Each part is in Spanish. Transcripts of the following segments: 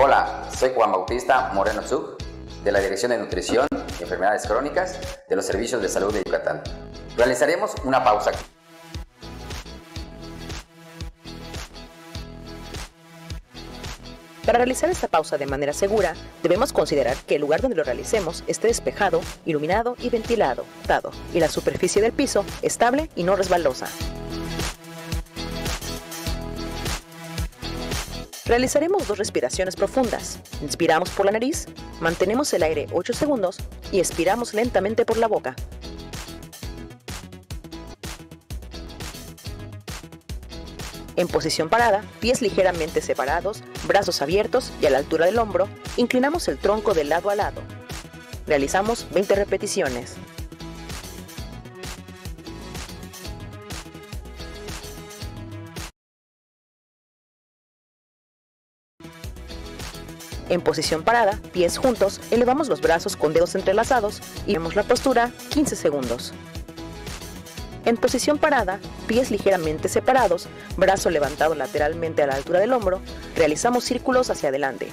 Hola, soy Juan Bautista Moreno Zug, de la Dirección de Nutrición y Enfermedades Crónicas de los Servicios de Salud de Yucatán. Realizaremos una pausa. Para realizar esta pausa de manera segura, debemos considerar que el lugar donde lo realicemos esté despejado, iluminado y ventilado, dado, y la superficie del piso estable y no resbalosa. Realizaremos dos respiraciones profundas. Inspiramos por la nariz, mantenemos el aire 8 segundos y expiramos lentamente por la boca. En posición parada, pies ligeramente separados, brazos abiertos y a la altura del hombro, inclinamos el tronco de lado a lado. Realizamos 20 repeticiones. En posición parada, pies juntos, elevamos los brazos con dedos entrelazados y vemos la postura 15 segundos. En posición parada, pies ligeramente separados, brazo levantado lateralmente a la altura del hombro, realizamos círculos hacia adelante.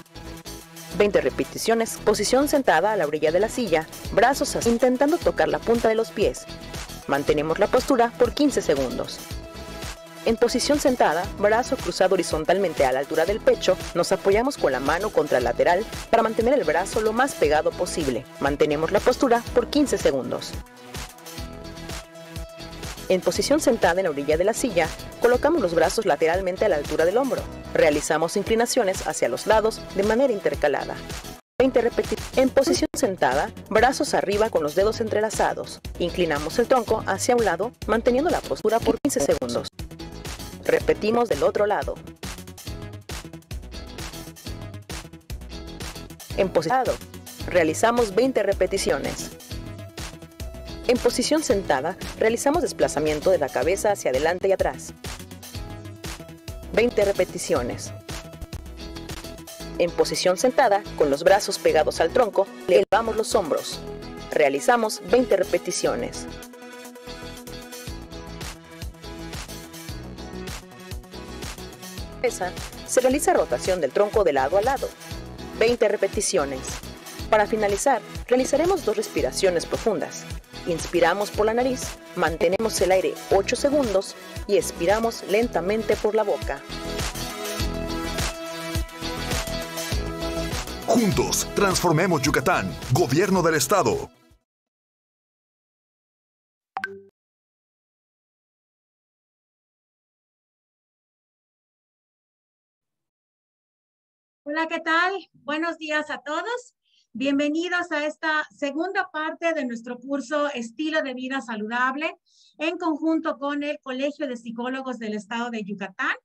20 repeticiones, posición sentada a la orilla de la silla, brazos así, intentando tocar la punta de los pies. Mantenemos la postura por 15 segundos. En posición sentada, brazo cruzado horizontalmente a la altura del pecho, nos apoyamos con la mano contra el lateral para mantener el brazo lo más pegado posible. Mantenemos la postura por 15 segundos. En posición sentada en la orilla de la silla, colocamos los brazos lateralmente a la altura del hombro. Realizamos inclinaciones hacia los lados de manera intercalada. 20 repeticiones. En posición sentada, brazos arriba con los dedos entrelazados. Inclinamos el tronco hacia un lado, manteniendo la postura por 15 segundos. Repetimos del otro lado. En posición realizamos 20 repeticiones. En posición sentada, realizamos desplazamiento de la cabeza hacia adelante y atrás. 20 repeticiones. En posición sentada, con los brazos pegados al tronco, elevamos los hombros. Realizamos 20 repeticiones. Se realiza rotación del tronco de lado a lado. 20 repeticiones. Para finalizar, realizaremos dos respiraciones profundas. Inspiramos por la nariz, mantenemos el aire 8 segundos y expiramos lentamente por la boca. Juntos, transformemos Yucatán, Gobierno del Estado. Hola, ¿qué tal? Buenos días a todos. Bienvenidos a esta segunda parte de nuestro curso Estilo de Vida Saludable en conjunto con el Colegio de Psicólogos del Estado de Yucatán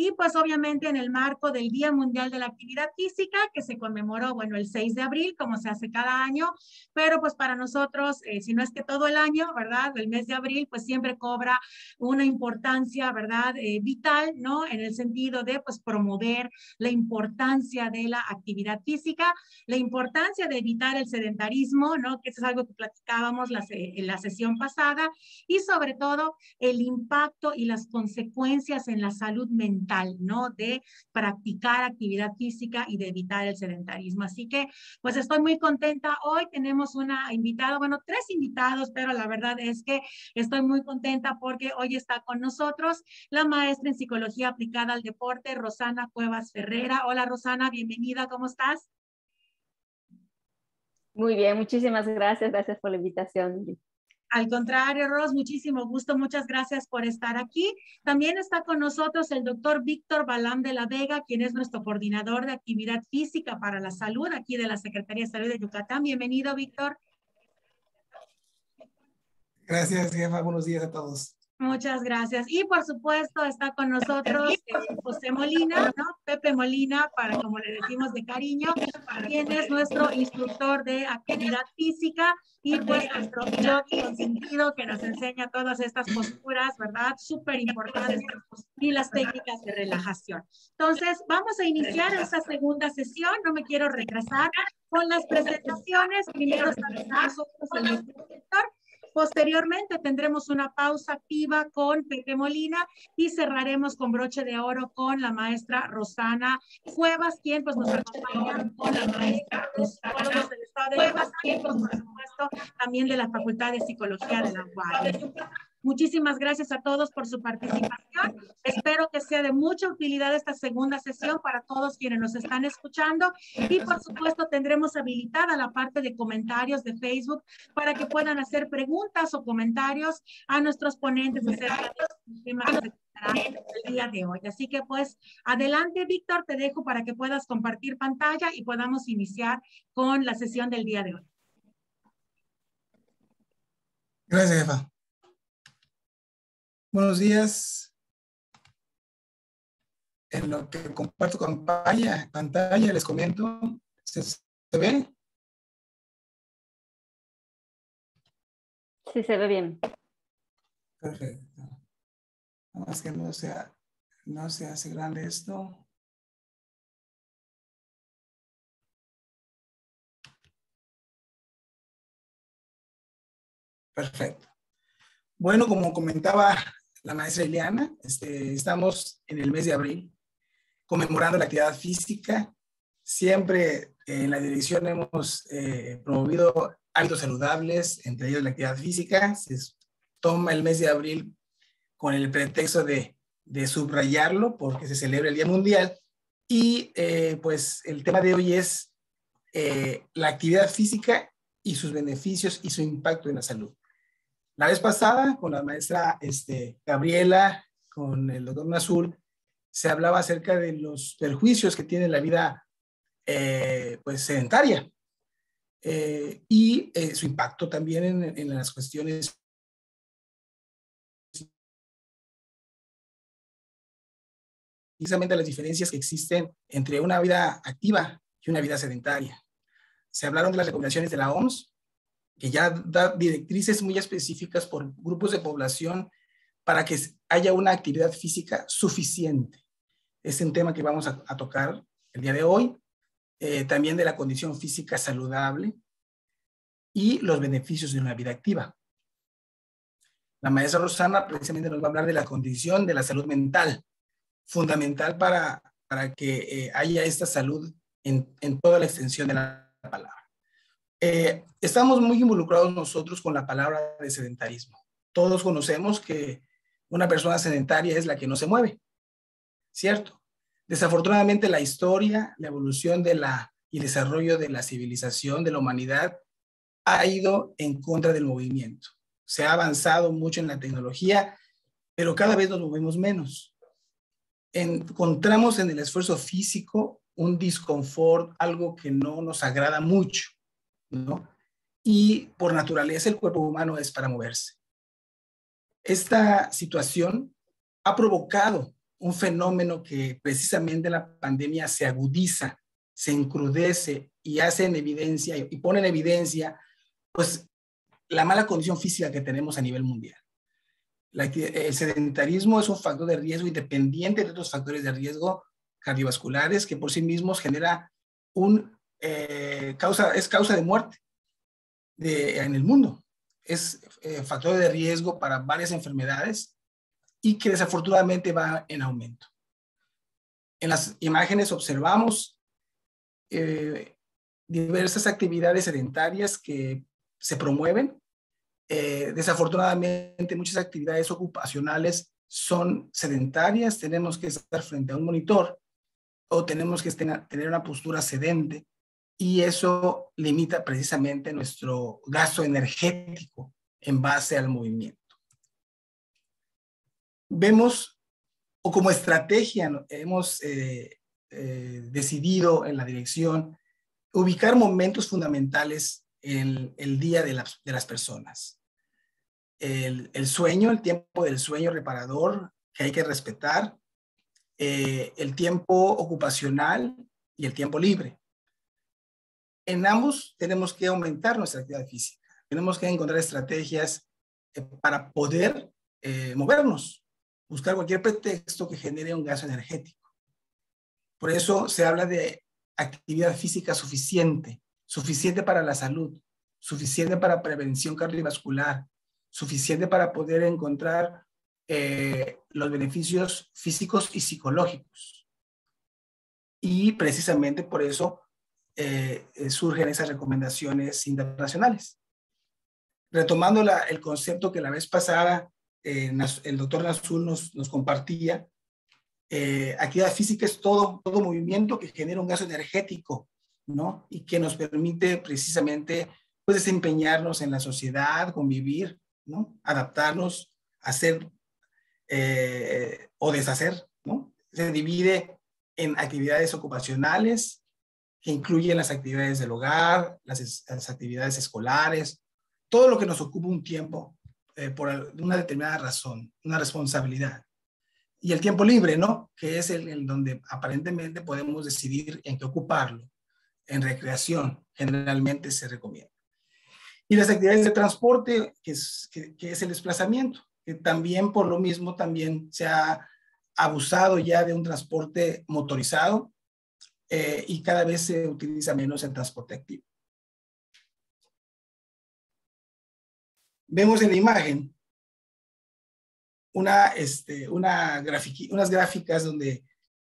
y pues obviamente en el marco del Día Mundial de la Actividad Física que se conmemoró, bueno, el 6 de abril, como se hace cada año, pero pues para nosotros, eh, si no es que todo el año, ¿verdad? El mes de abril pues siempre cobra una importancia, ¿verdad? Eh, vital, ¿no? En el sentido de pues promover la importancia de la actividad física, la importancia de evitar el sedentarismo, ¿no? Que eso es algo que platicábamos la, en la sesión pasada y sobre todo el impacto y las consecuencias en la salud mental ¿no? De practicar actividad física y de evitar el sedentarismo. Así que, pues estoy muy contenta. Hoy tenemos una invitada, bueno, tres invitados, pero la verdad es que estoy muy contenta porque hoy está con nosotros la maestra en psicología aplicada al deporte, Rosana Cuevas Ferrera. Hola, Rosana, bienvenida, ¿cómo estás? Muy bien, muchísimas gracias. Gracias por la invitación. Al contrario, Ros, muchísimo gusto. Muchas gracias por estar aquí. También está con nosotros el doctor Víctor Balán de la Vega, quien es nuestro coordinador de actividad física para la salud aquí de la Secretaría de Salud de Yucatán. Bienvenido, Víctor. Gracias, jefa. Buenos días a todos. Muchas gracias. Y por supuesto está con nosotros eh, José Molina, ¿no? Pepe Molina, para como le decimos de cariño, quien es nuestro instructor de actividad física y pues nuestro yogi consentido que nos enseña todas estas posturas, ¿verdad? Súper importantes y las técnicas de relajación. Entonces, vamos a iniciar esta segunda sesión. No me quiero retrasar con las presentaciones. Primero está nosotros el instructor Posteriormente tendremos una pausa activa con Pepe Molina y cerraremos con broche de oro con la maestra Rosana Cuevas, quien pues nos acompaña con la maestra Rosana del Cuevas, quien por supuesto también de la Facultad de Psicología de la UAM. Muchísimas gracias a todos por su participación. Espero que sea de mucha utilidad esta segunda sesión para todos quienes nos están escuchando y por supuesto tendremos habilitada la parte de comentarios de Facebook para que puedan hacer preguntas o comentarios a nuestros ponentes acerca de los temas que el día de hoy. Así que pues adelante Víctor, te dejo para que puedas compartir pantalla y podamos iniciar con la sesión del día de hoy. Gracias, Eva. Buenos días. En lo que comparto con pantalla, pantalla les comento, ¿se, se ve? Sí, se ve bien. Perfecto. Nada más que no sea, no se hace grande esto. Perfecto. Bueno, como comentaba la maestra Eliana, este, estamos en el mes de abril conmemorando la actividad física. Siempre en la dirección hemos eh, promovido hábitos saludables, entre ellos la actividad física. Se toma el mes de abril con el pretexto de, subrayarlo porque se celebra el Día Mundial. Y eh, pues el tema de hoy es eh, la actividad física y sus beneficios y su impacto en la salud. La vez pasada, con la maestra este, Gabriela, con el doctor Nazul, se hablaba acerca de los perjuicios que tiene la vida eh, pues, sedentaria eh, y eh, su impacto también en, en las cuestiones precisamente las diferencias que existen entre una vida activa y una vida sedentaria. Se hablaron de las recomendaciones de la OMS, que ya da directrices muy específicas por grupos de población para que haya una actividad física suficiente. Es un tema que vamos a, tocar el día de hoy. Eh, también de la condición física saludable y los beneficios de una vida activa. La maestra Rosana precisamente nos va a hablar de la condición de la salud mental, fundamental para, para que eh, haya esta salud en, en toda la extensión de la palabra. Eh, estamos muy involucrados nosotros con la palabra de sedentarismo. Todos conocemos que una persona sedentaria es la que no se mueve, ¿cierto? Desafortunadamente la historia, la evolución de la, y desarrollo de la civilización, de la humanidad, ha ido en contra del movimiento. Se ha avanzado mucho en la tecnología, pero cada vez nos movemos menos. Encontramos en el esfuerzo físico un disconfort, algo que no nos agrada mucho. Y por naturaleza el cuerpo humano es para moverse. Esta situación ha provocado un fenómeno que precisamente la pandemia se agudiza, se encrudece y hace en evidencia y pone en evidencia pues la mala condición física que tenemos a nivel mundial. el sedentarismo es un factor de riesgo independiente de otros factores de riesgo cardiovasculares que por sí mismos genera un eh, causa, es causa de muerte en el mundo. Es eh, factor de riesgo para varias enfermedades y que desafortunadamente va en aumento. En las imágenes observamos eh, diversas actividades sedentarias que se promueven. Desafortunadamente, muchas actividades ocupacionales son sedentarias. Tenemos que estar frente a un monitor o tenemos que tener una postura sedente y eso limita precisamente nuestro gasto energético en base al movimiento. Vemos, o como estrategia, hemos eh, eh, decidido en la dirección ubicar momentos fundamentales en el día de, de las personas. El, el, sueño, el tiempo del sueño reparador que hay que respetar, eh, el tiempo ocupacional y el tiempo libre en ambos tenemos que aumentar nuestra actividad física. Tenemos que encontrar estrategias eh, para poder eh, movernos, buscar cualquier pretexto que genere un gasto energético. Por eso se habla de actividad física suficiente, suficiente para la salud, suficiente para prevención cardiovascular, suficiente para poder encontrar eh, los beneficios físicos y psicológicos. Y precisamente por eso eh, surgen esas recomendaciones internacionales. Retomando el concepto que la vez pasada el doctor Nazul nos, compartía, actividad física es todo, todo movimiento que genera un gasto energético, ¿no? Y que nos permite precisamente pues, desempeñarnos en la sociedad, convivir, ¿no? Adaptarnos, hacer eh, o deshacer, ¿no? Se divide en actividades ocupacionales, incluyen las actividades del hogar, las, actividades escolares, todo lo que nos ocupa un tiempo eh, por una determinada razón, una responsabilidad. Y el tiempo libre, ¿no? Que es el, el, donde aparentemente podemos decidir en qué ocuparlo. En recreación, generalmente se recomienda. Y las actividades de transporte, que, es el desplazamiento, que también por lo mismo también se ha abusado ya de un transporte motorizado eh, y cada vez se utiliza menos el transporte activo. Vemos en la imagen una, este, una unas gráficas donde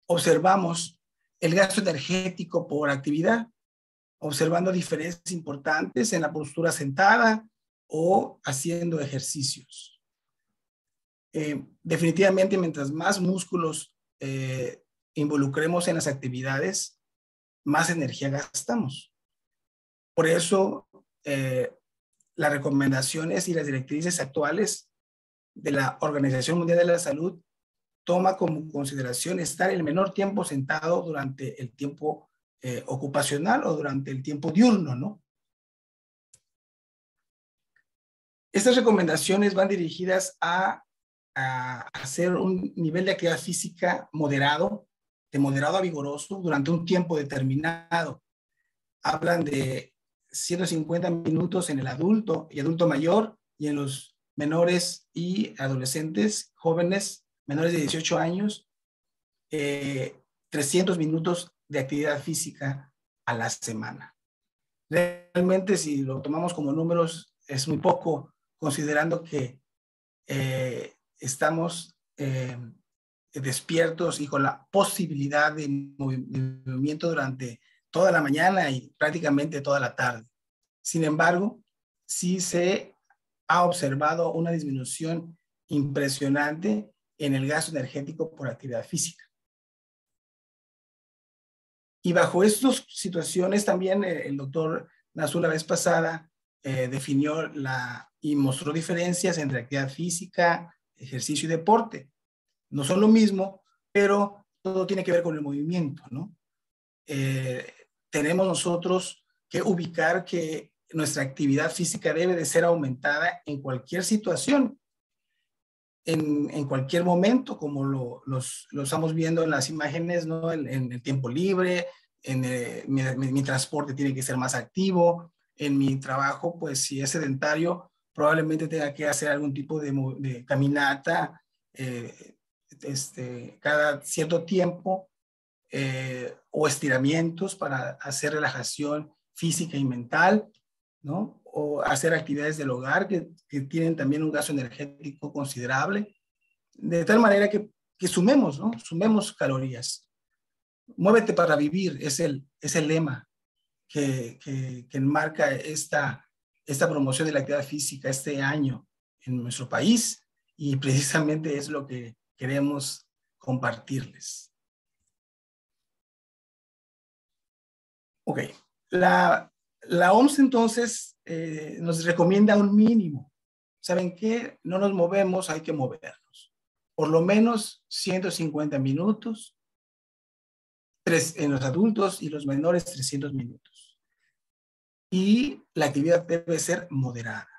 observamos el gasto energético por actividad observando diferencias importantes en la postura sentada o haciendo ejercicios. Eh, definitivamente, mientras más músculos eh, involucremos en las actividades, más energía gastamos. Por eso, eh, las recomendaciones y las directrices actuales de la Organización Mundial de la Salud toma como consideración estar el menor tiempo sentado durante el tiempo eh, ocupacional o durante el tiempo diurno, ¿no? Estas recomendaciones van dirigidas a, hacer un nivel de actividad física moderado, de moderado a vigoroso, durante un tiempo determinado. Hablan de 150 minutos en el adulto y adulto mayor y en los menores y adolescentes, jóvenes menores de 18 años, 300 eh, minutos de actividad física a la semana. Realmente, si lo tomamos como números, es muy poco, considerando que eh, estamos eh, despiertos y con la posibilidad de movimiento durante toda la mañana y prácticamente toda la tarde. Sin embargo, sí se ha observado una disminución impresionante en el gasto energético por actividad física. Y bajo estas situaciones también eh, el doctor Nazul la vez pasada eh, definió la, y mostró diferencias entre actividad física, ejercicio y deporte. No son lo mismo, pero todo tiene que ver con el movimiento, ¿no? Eh, tenemos nosotros que ubicar que nuestra actividad física debe de ser aumentada en cualquier situación, en, en cualquier momento, como lo, los, lo, estamos viendo en las imágenes, ¿no? En, en el tiempo libre, en eh, mi, mi, transporte tiene que ser más activo, en mi trabajo, pues si es sedentario, probablemente tenga que hacer algún tipo de, de caminata eh, este, cada cierto tiempo eh, o estiramientos para hacer relajación física y mental, ¿no? o hacer actividades del hogar que, tienen también un gasto energético considerable, de tal manera que, que sumemos, ¿no? Sumemos calorías. Muévete para vivir es el, es el lema que, que, que enmarca esta, esta promoción de la actividad física este año en nuestro país y precisamente es lo que queremos compartirles. Ok, la, la OMS entonces eh, nos recomienda un mínimo. ¿Saben qué? No nos movemos, hay que movernos. Por lo menos 150 minutos, tres, en los adultos y los menores 300 minutos. Y la actividad debe ser moderada.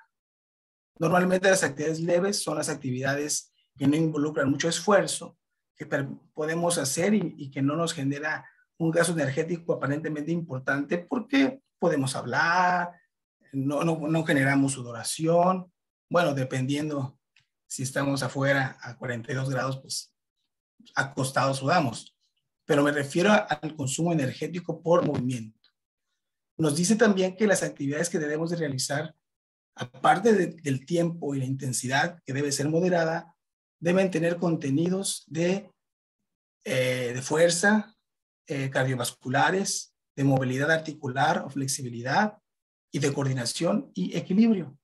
Normalmente las actividades leves son las actividades que no involucran mucho esfuerzo, que podemos hacer y, que no nos genera un gasto energético aparentemente importante porque podemos hablar, no, no, no generamos sudoración. Bueno, dependiendo si estamos afuera a 42 grados, pues acostados sudamos. Pero me refiero al consumo energético por movimiento. Nos dice también que las actividades que debemos de realizar aparte del tiempo y la intensidad que debe ser moderada, deben tener contenidos de, eh, de fuerza, eh, cardiovasculares, de movilidad articular o flexibilidad y de coordinación y equilibrio.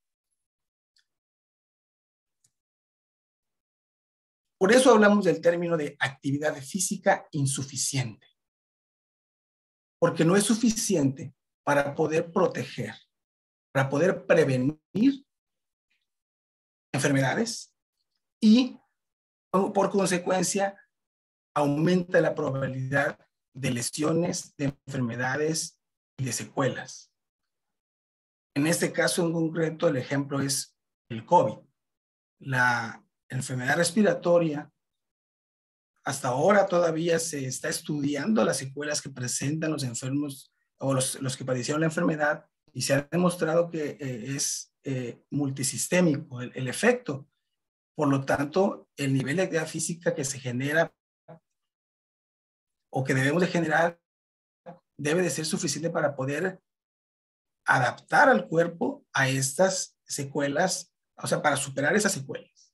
Por eso hablamos del término de actividad física insuficiente, porque no es suficiente para poder proteger, para poder prevenir enfermedades y por consecuencia aumenta la probabilidad de lesiones, de enfermedades y de secuelas. En este caso en concreto el ejemplo es el COVID. La enfermedad respiratoria, hasta ahora todavía se está estudiando las secuelas que presentan los enfermos o los, que padecieron la enfermedad y se ha demostrado que eh, es eh, multisistémico el, efecto. Por lo tanto, el nivel de actividad física que se genera o que debemos de generar debe de ser suficiente para poder adaptar al cuerpo a estas secuelas, o sea, para superar esas secuelas.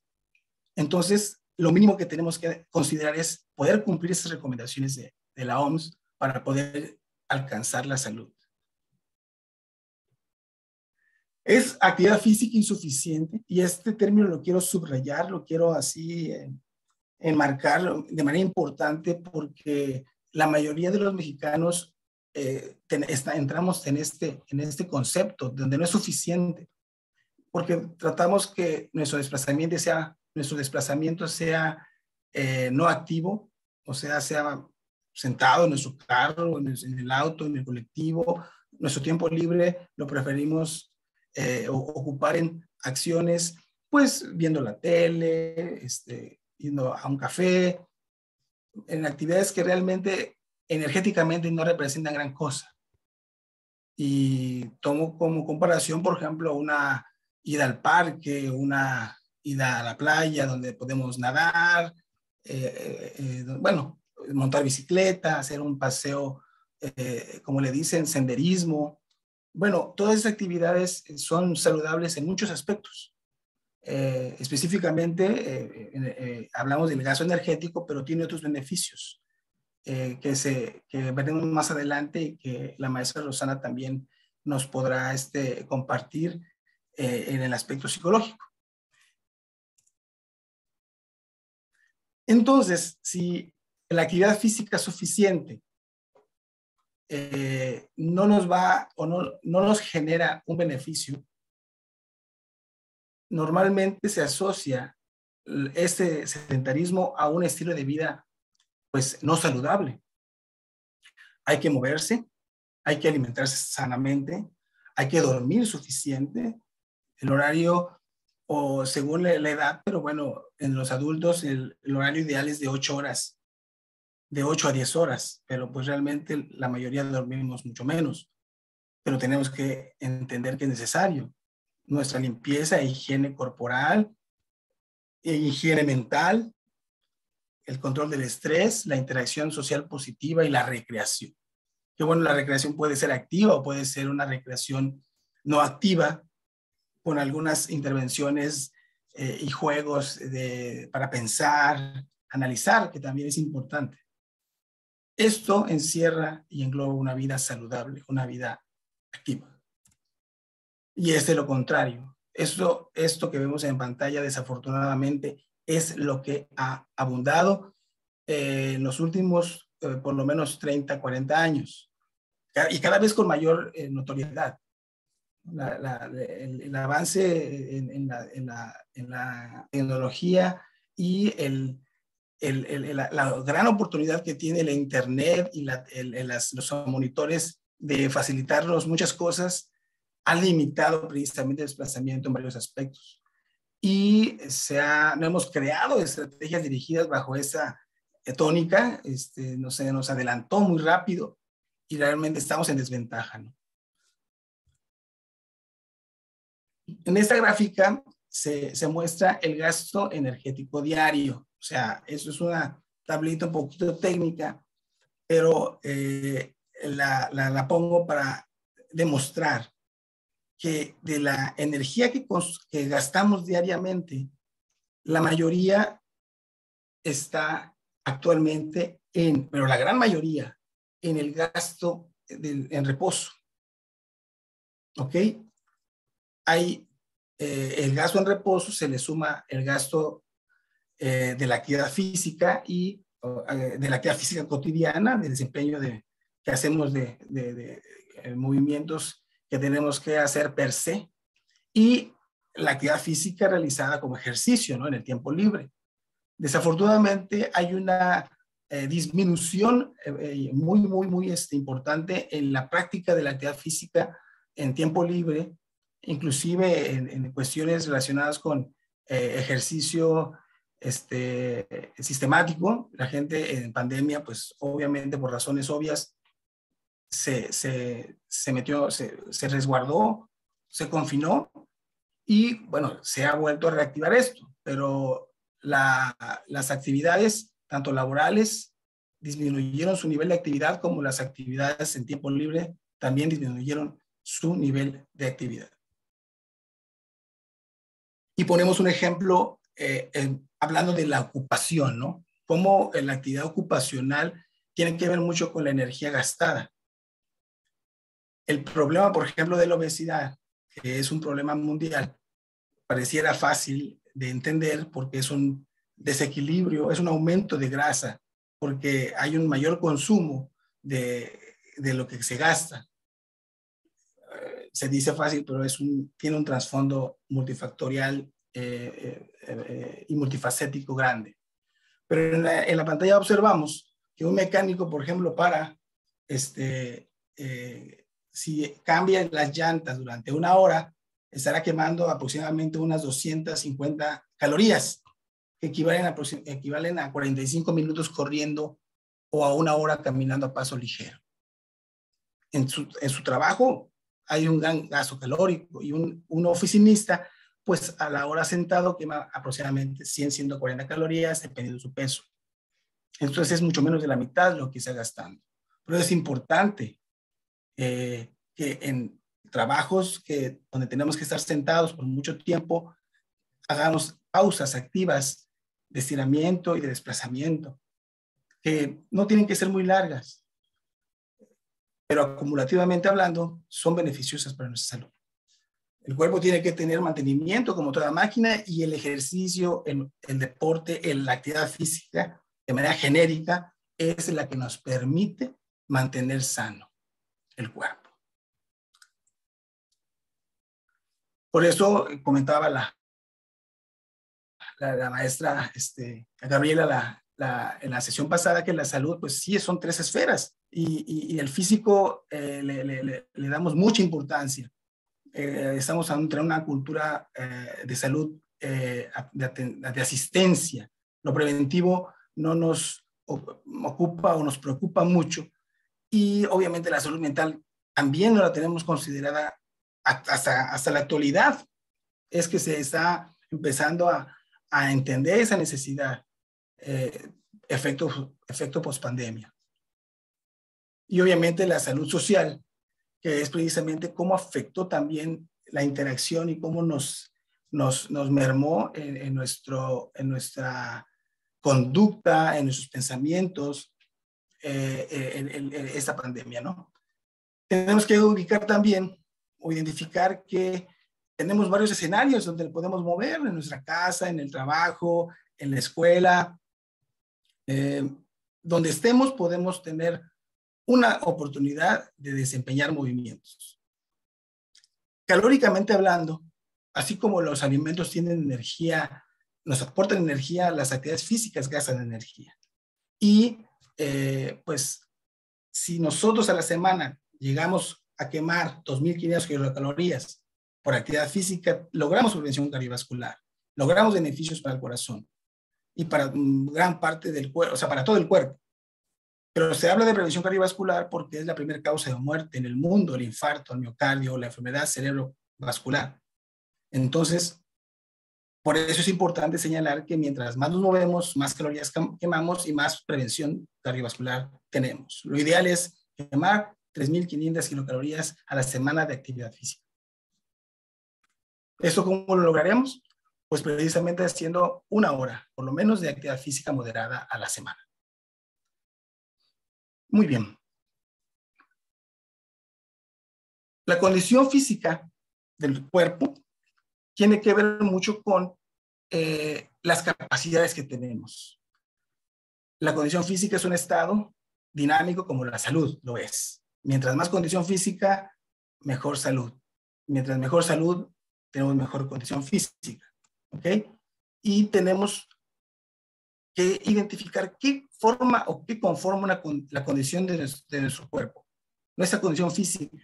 Entonces, lo mínimo que tenemos que considerar es poder cumplir esas recomendaciones de, la OMS para poder alcanzar la salud. Es actividad física insuficiente y este término lo quiero subrayar, lo quiero así eh, enmarcar de manera importante porque la mayoría de los mexicanos eh, entramos en este, en este concepto donde no es suficiente porque tratamos que nuestro desplazamiento sea nuestro desplazamiento sea eh, no activo, o sea, sea sentado en nuestro carro, en el, auto, en el colectivo. Nuestro tiempo libre lo preferimos eh, ocupar en acciones, pues viendo la tele, este, yendo a un café, en actividades que realmente energéticamente no representan gran cosa. Y tomo como comparación, por ejemplo, una ida al parque, una ir a la playa donde podemos nadar, eh, eh, bueno, montar bicicleta, hacer un paseo, eh, como le dicen, senderismo. Bueno, todas esas actividades son saludables en muchos aspectos. específicamente, hablamos del gasto energético, pero tiene otros beneficios que, que veremos más adelante y que la maestra Rosana también nos podrá este, compartir en el aspecto psicológico. Entonces, si la actividad física suficiente eh, no nos va o no, no nos genera un beneficio, normalmente se asocia este sedentarismo a un estilo de vida pues no saludable. Hay que moverse, hay que alimentarse sanamente, hay que dormir suficiente. El horario o según la, edad, pero bueno, en los adultos el, horario ideal es de 8 horas, de 8 a 10 horas, pero pues realmente la mayoría dormimos mucho menos, pero tenemos que entender que es necesario nuestra limpieza higiene corporal, e higiene mental, el control del estrés, la interacción social positiva y la recreación. Que bueno, la recreación puede ser activa o puede ser una recreación no activa, con algunas intervenciones eh, y juegos de, para pensar, analizar, que también es importante. Esto encierra y engloba una vida saludable, una vida activa. Y es de lo contrario. Esto, esto que vemos en pantalla, desafortunadamente, es lo que ha abundado eh, en los últimos, eh, por lo menos, 30, 40 años. Y cada vez con mayor notoriedad el, avance en, la, tecnología y el, la, gran oportunidad que tiene la Internet y los monitores de facilitarnos muchas cosas ha limitado precisamente el desplazamiento en varios aspectos. Y se ha, no hemos creado estrategias dirigidas bajo esa tónica, este, no se nos adelantó muy rápido y realmente estamos en desventaja. ¿no? En esta gráfica se, muestra el gasto energético diario. O sea, eso es una tablita un poquito técnica, pero eh, la, pongo para demostrar que de la energía que, gastamos diariamente, la mayoría está actualmente en, pero la gran mayoría, en el gasto en reposo. ¿Ok? Hay eh, el gasto en reposo, se le suma el gasto eh, de la actividad física y eh, de la actividad física cotidiana, del desempeño de, que hacemos de, de movimientos que tenemos que hacer per se, y la actividad física realizada como ejercicio, ¿no? En el tiempo libre. Desafortunadamente hay una eh, disminución eh, eh, muy, muy, muy este, importante en la práctica de la actividad física en tiempo libre, inclusive en, cuestiones relacionadas con ejercicio este, sistemático. La gente en pandemia, pues obviamente por razones obvias, se, se, se metió, se, se resguardó, se confinó y bueno, se ha vuelto a reactivar esto, pero las actividades, tanto laborales, disminuyeron su nivel de actividad como las actividades en tiempo libre también disminuyeron su nivel de actividad. Y ponemos un ejemplo eh, hablando de la ocupación, ¿no? Cómo la actividad ocupacional tiene que ver mucho con la energía gastada. El problema, por ejemplo, de la obesidad, que es un problema mundial, pareciera fácil de entender porque es un desequilibrio, es un aumento de grasa, porque hay un mayor consumo de, de lo que se gasta. Eh, se dice fácil, pero es tiene un trasfondo multifactorial eh, eh, y multifacético grande. Pero en la, en la, pantalla observamos que un mecánico, por ejemplo, para, este, si cambia las llantas durante una hora, estará quemando aproximadamente unas 250 calorías, que equivalen a, equivalen a 45 minutos corriendo o a una hora caminando a paso ligero. En su, en su trabajo hay un gran gasto calórico y un, un, oficinista, pues a la hora sentado quema aproximadamente 100, 140 calorías dependiendo de su peso. Entonces es mucho menos de la mitad lo que está gastando. Pero es importante eh, que en trabajos que, donde tenemos que estar sentados por mucho tiempo, hagamos pausas activas de estiramiento y de desplazamiento, que no tienen que ser muy largas, pero acumulativamente hablando, son beneficiosas para nuestra salud. El cuerpo tiene que tener mantenimiento como toda máquina y el ejercicio, el, deporte, la actividad física de manera genérica es la que nos permite mantener sano el cuerpo. Por eso comentaba la, la, maestra este, Gabriela la, en la sesión pasada que la salud, pues sí, son tres esferas y, y, el físico eh, le, le, le, damos mucha importancia. Eh, estamos entre una cultura eh, de salud de, de, asistencia. Lo preventivo no nos ocupa o nos preocupa mucho y obviamente la salud mental también no la tenemos considerada hasta, hasta la actualidad es que se está empezando a, a entender esa necesidad, eh, efecto, efecto post-pandemia. Y obviamente la salud social, que es precisamente cómo afectó también la interacción y cómo nos, nos, nos mermó en, en, nuestro, en nuestra conducta, en nuestros pensamientos, eh, en, esta pandemia, ¿no? Tenemos que ubicar también o identificar que tenemos varios escenarios donde podemos mover en nuestra casa, en el trabajo, en la escuela. Eh, donde estemos podemos tener una oportunidad de desempeñar movimientos. Calóricamente hablando, así como los alimentos tienen energía, nos aportan energía, las actividades físicas gastan energía. Y eh, pues si nosotros a la semana llegamos a quemar 2.500 kilocalorías por actividad física, logramos prevención cardiovascular, logramos beneficios para el corazón y para gran parte del cuerpo, o sea, para todo el cuerpo. Pero se habla de prevención cardiovascular porque es la primera causa de muerte en el mundo, el infarto, el miocardio, la enfermedad cerebrovascular. Entonces, por eso es importante señalar que mientras más nos movemos, más calorías quemamos y más prevención cardiovascular tenemos. Lo ideal es quemar 3.500 kilocalorías a la semana de actividad física. ¿Esto cómo lo lograremos? Pues precisamente haciendo una hora, por lo menos, de actividad física moderada a la semana. Muy bien. La condición física del cuerpo tiene que ver mucho con eh, las capacidades que tenemos. La condición física es un estado dinámico como la salud lo es. Mientras más condición física, mejor salud. Mientras mejor salud, tenemos mejor condición física. ¿Ok? Y tenemos que identificar qué forma o qué conforma la condición de nuestro, cuerpo, nuestra condición física.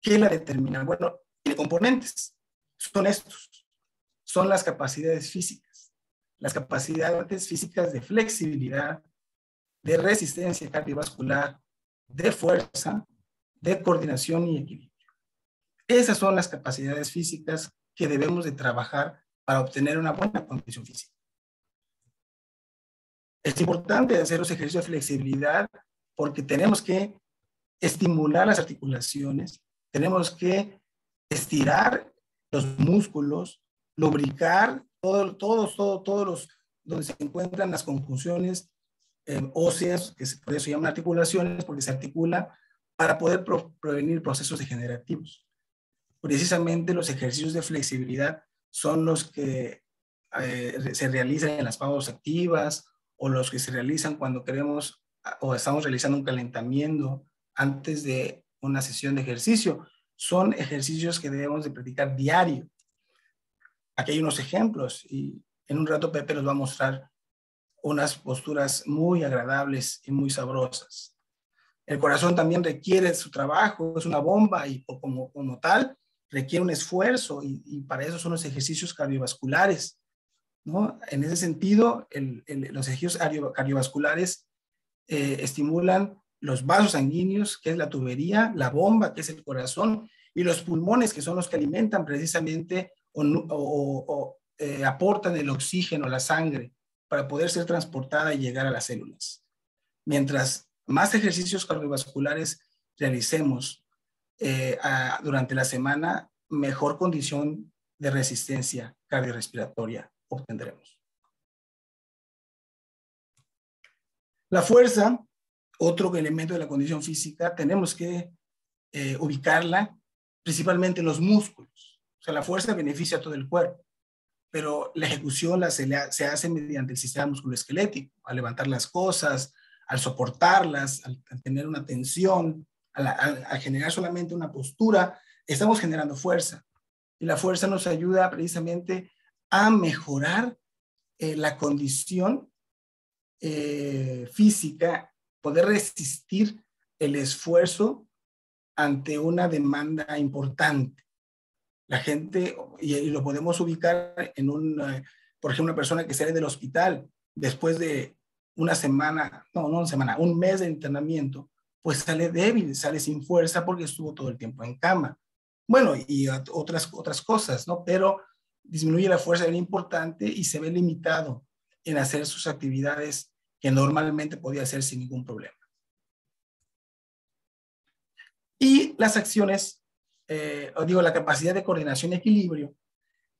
¿Qué la determina? Bueno, tiene componentes. Son estos. Son las capacidades físicas. Las capacidades físicas de flexibilidad, de resistencia cardiovascular, de fuerza, de coordinación y equilibrio. Esas son las capacidades físicas que debemos de trabajar para obtener una buena condición física. Es importante hacer los ejercicios de flexibilidad porque tenemos que estimular las articulaciones, tenemos que estirar los músculos, lubricar todos, todos, todos, todos los donde se encuentran las conjunciones eh, óseas, que por eso se llaman articulaciones, porque se articula para poder prevenir procesos degenerativos. Precisamente los ejercicios de flexibilidad son los que eh, se realizan en las pausas activas o los que se realizan cuando queremos o estamos realizando un calentamiento antes de una sesión de ejercicio. Son ejercicios que debemos de practicar diario. Aquí hay unos ejemplos y en un rato Pepe nos va a mostrar unas posturas muy agradables y muy sabrosas. El corazón también requiere su trabajo, es una bomba y como, como tal requiere un esfuerzo y, para eso son los ejercicios cardiovasculares. En ese sentido, los ejercicios cardiovasculares eh, estimulan los vasos sanguíneos, que es la tubería, la bomba, que es el corazón, y los pulmones, que son los que alimentan precisamente o, eh, aportan el oxígeno, la sangre para poder ser transportada y llegar a las células. Mientras más ejercicios cardiovasculares realicemos eh, durante la semana, mejor condición de resistencia cardiorrespiratoria obtendremos. La fuerza, otro elemento de la condición física, tenemos que eh, ubicarla principalmente en los músculos. O sea, la fuerza beneficia a todo el cuerpo pero la ejecución la, se, hace mediante el sistema musculoesquelético, al levantar las cosas, al soportarlas, al, tener una tensión, al, generar solamente una postura, estamos generando fuerza. Y la fuerza nos ayuda precisamente a mejorar eh, la condición eh, física, poder resistir el esfuerzo ante una demanda importante la gente, y, lo podemos ubicar en un, eh, por ejemplo, una persona que sale del hospital después de una semana, no, no una semana, un mes de internamiento, pues sale débil, sale sin fuerza porque estuvo todo el tiempo en cama. Bueno, y otras, otras cosas, ¿no? Pero disminuye la fuerza bien importante y se ve limitado en hacer sus actividades que normalmente podía hacer sin ningún problema. Y las acciones eh, os digo, la capacidad de coordinación y equilibrio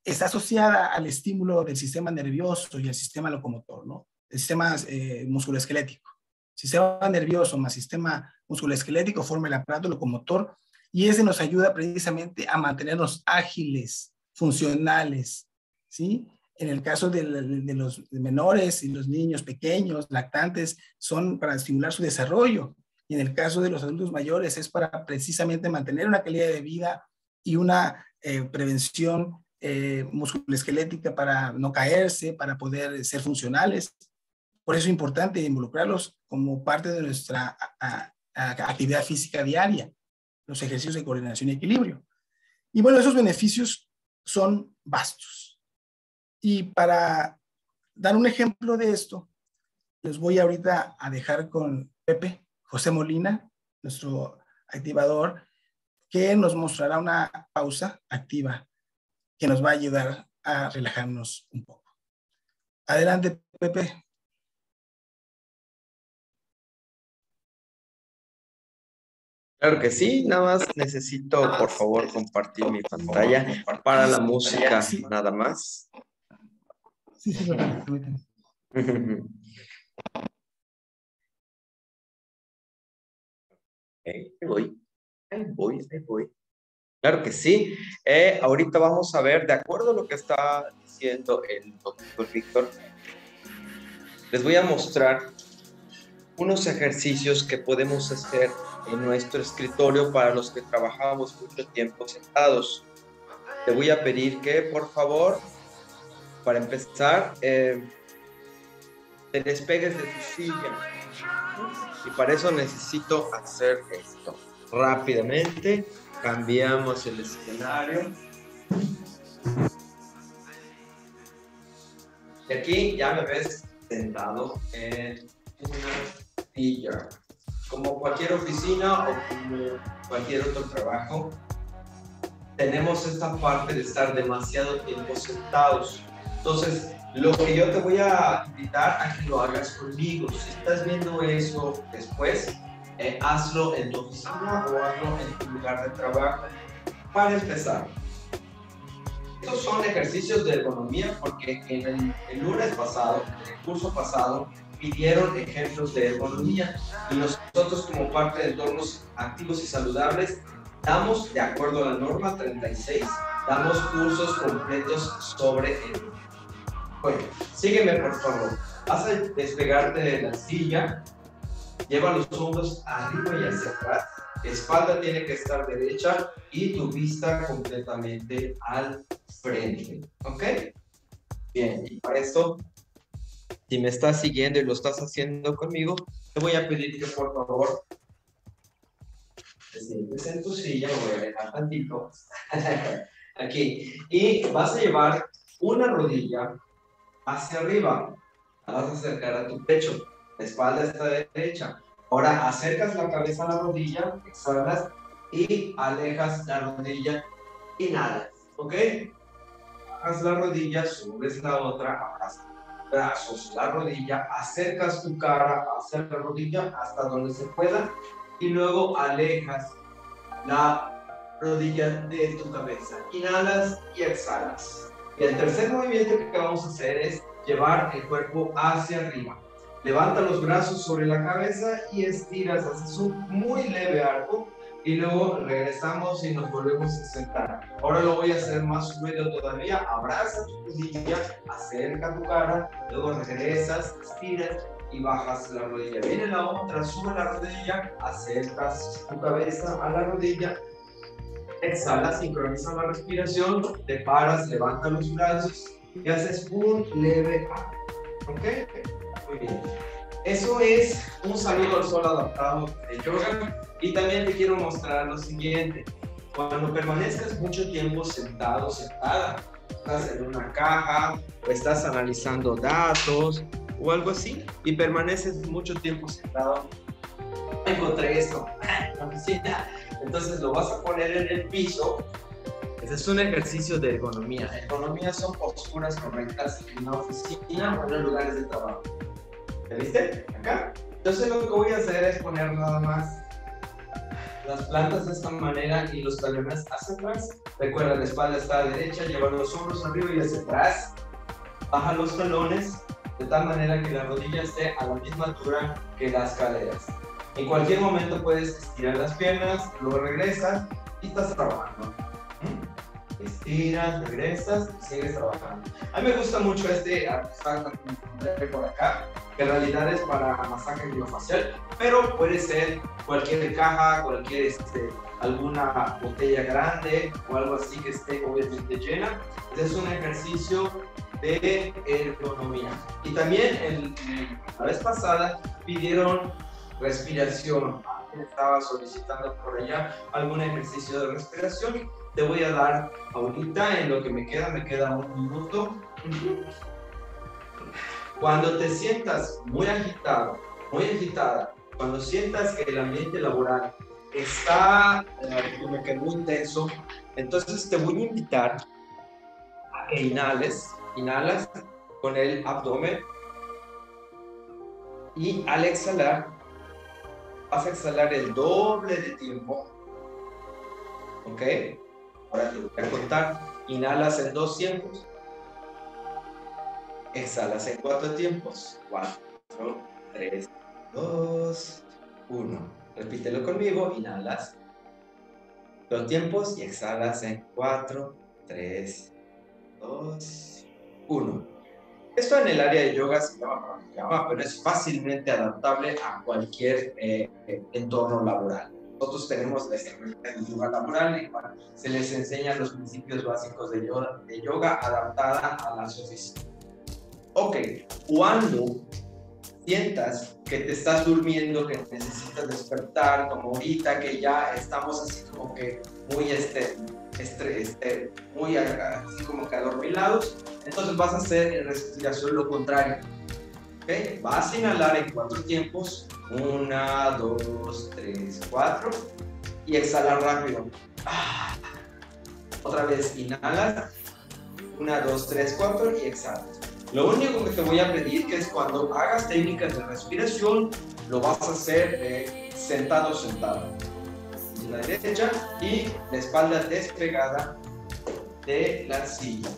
está asociada al estímulo del sistema nervioso y el sistema locomotor, ¿no? El sistema eh, musculoesquelético. Sistema nervioso más sistema musculoesquelético forma el aparato locomotor y ese nos ayuda precisamente a mantenernos ágiles, funcionales, ¿sí? En el caso de, de los menores y los niños pequeños, lactantes, son para estimular su desarrollo y en el caso de los adultos mayores es para precisamente mantener una calidad de vida y una eh, prevención eh, musculoesquelética para no caerse, para poder ser funcionales. Por eso es importante involucrarlos como parte de nuestra actividad física diaria, los ejercicios de coordinación y equilibrio. Y bueno, esos beneficios son vastos. Y para dar un ejemplo de esto, les voy ahorita a dejar con Pepe José Molina, nuestro activador, que nos mostrará una pausa activa que nos va a ayudar a relajarnos un poco. Adelante, Pepe. Claro que sí, nada más necesito, por favor, compartir mi pantalla para la música, nada más. Sí, sí, ahí voy, ahí voy, ahí voy. Claro que sí. Eh, ahorita vamos a ver, de acuerdo a lo que está diciendo el doctor Víctor, les voy a mostrar unos ejercicios que podemos hacer en nuestro escritorio para los que trabajamos mucho tiempo sentados. Te voy a pedir que, por favor, para empezar, eh, te despegues de tu silla. Y para eso necesito hacer esto. Rápidamente, cambiamos el escenario. Y aquí ya me ves sentado en una silla como cualquier oficina o como cualquier otro trabajo, tenemos esta parte de estar demasiado tiempo sentados. Entonces, lo que yo te voy a invitar a que lo hagas conmigo. Si estás viendo eso después, eh, hazlo en tu oficina o hazlo en tu lugar de trabajo. Para empezar, estos son ejercicios de economía porque en el, el lunes pasado, en el curso pasado, pidieron ejemplos de ergonomía y nosotros como parte de entornos activos y saludables damos, de acuerdo a la norma 36, damos cursos completos sobre el Bueno, sígueme por favor. Vas a despegarte de la silla, lleva los hombros arriba y hacia atrás, espalda tiene que estar derecha y tu vista completamente al frente. ¿Ok? Bien, y para esto si me estás siguiendo y lo estás haciendo conmigo, te voy a pedir que por favor te sientes en tu silla, me voy a dejar tantito, aquí, y vas a llevar una rodilla hacia arriba, la vas a acercar a tu pecho, la espalda está derecha. Ahora acercas la cabeza a la rodilla, exhalas y alejas la rodilla, inhalas, ¿ok? Bajas la rodilla, subes la otra, abrazas brazos, la rodilla, acercas tu cara hacia la rodilla hasta donde se pueda y luego alejas la rodilla de tu cabeza. Inhalas y exhalas. Y el tercer movimiento que vamos a hacer es llevar el cuerpo hacia arriba. Levanta los brazos sobre la cabeza y estiras, haces un muy leve arco y luego regresamos y nos volvemos a sentar. Ahora lo voy a hacer más fluido todavía. Abraza tu rodilla, acerca tu cara, luego regresas, estiras y bajas la rodilla. Viene la otra, sube la rodilla, acercas tu cabeza a la rodilla, exhala, sincroniza la respiración, te paras, levanta los brazos y haces un leve ¿Ok? Muy bien. Eso es un saludo al sol adaptado de yoga. Y también te quiero mostrar lo siguiente. Cuando permanezcas mucho tiempo sentado, sentada, estás en una caja o estás analizando datos o algo así y permaneces mucho tiempo sentado, encontré esto en la oficina. Entonces lo vas a poner en el piso. Este es un ejercicio de ergonomía. Ergonomía son posturas correctas en una oficina o en lugares de trabajo. ¿Ya viste? Acá. Entonces lo que voy a hacer es poner nada más las plantas de esta manera y los talones hacia atrás. Recuerda, la espalda está a la derecha, lleva los hombros arriba y hacia atrás. Baja los talones de tal manera que la rodilla esté a la misma altura que las caderas. En cualquier momento puedes estirar las piernas, luego regresas y estás trabajando. Estiras, regresas sigues trabajando. A mí me gusta mucho este por acá, que en realidad es para masaje miofacial, pero puede ser cualquier caja, cualquier, este, alguna botella grande o algo así que esté obviamente llena. Es un ejercicio de ergonomía. Y también el, la vez pasada pidieron respiración. Estaba solicitando por allá algún ejercicio de respiración. Te voy a dar ahorita, en lo que me queda, me queda un minuto. Cuando te sientas muy agitado, muy agitada, cuando sientas que el ambiente laboral está eh, como muy intenso, entonces te voy a invitar a que inhales, inhalas con el abdomen y al exhalar, vas a exhalar el doble de tiempo. ¿Ok? Ahora te voy a contar. Inhalas en dos tiempos. Exhalas en cuatro tiempos. Cuatro, tres, dos, uno. Repítelo conmigo. Inhalas dos tiempos y exhalas en cuatro, tres, dos, uno. Esto en el área de yoga se llama pero es fácilmente adaptable a cualquier eh, entorno laboral. Nosotros tenemos la herramienta de yoga laboral en cual se les enseñan los principios básicos de yoga, de yoga adaptada a las oficinas. Ok, cuando sientas que te estás durmiendo, que necesitas despertar, como ahorita que ya estamos así como que muy este, este, este muy así como que adormilados, entonces vas a hacer en respiración lo contrario. ¿Okay? Vas a inhalar en cuatro tiempos. Una, dos, tres, cuatro. Y exhalar rápido. Ah. Otra vez inhalas. Una, dos, tres, cuatro y exhalas. Lo único que te voy a pedir que es cuando hagas técnicas de respiración, lo vas a hacer eh, sentado, sentado. La derecha y la espalda despegada de la silla.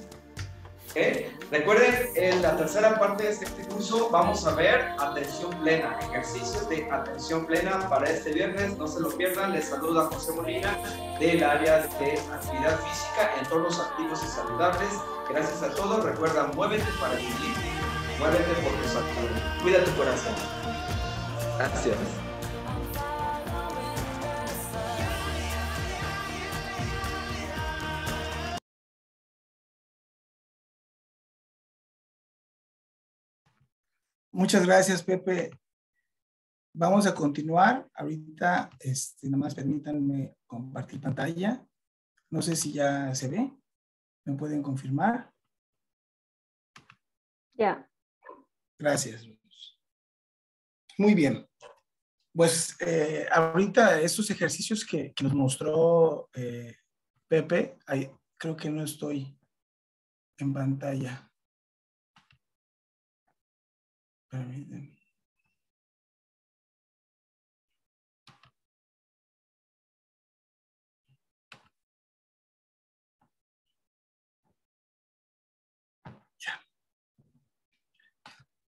Recuerden, en la tercera parte de este curso vamos a ver atención plena, ejercicios de atención plena para este viernes, no se lo pierdan, les saluda José Molina del área de actividad física, entornos activos y saludables. Gracias a todos, recuerda, muévete para vivir, muévete por tu salud, cuida tu corazón. Gracias. Muchas gracias, Pepe. Vamos a continuar. Ahorita, este, nomás permítanme compartir pantalla. No sé si ya se ve. ¿Me pueden confirmar? Ya. Gracias. Muy bien. Pues eh, ahorita estos ejercicios que, nos mostró eh, Pepe, ahí, creo que no estoy en pantalla.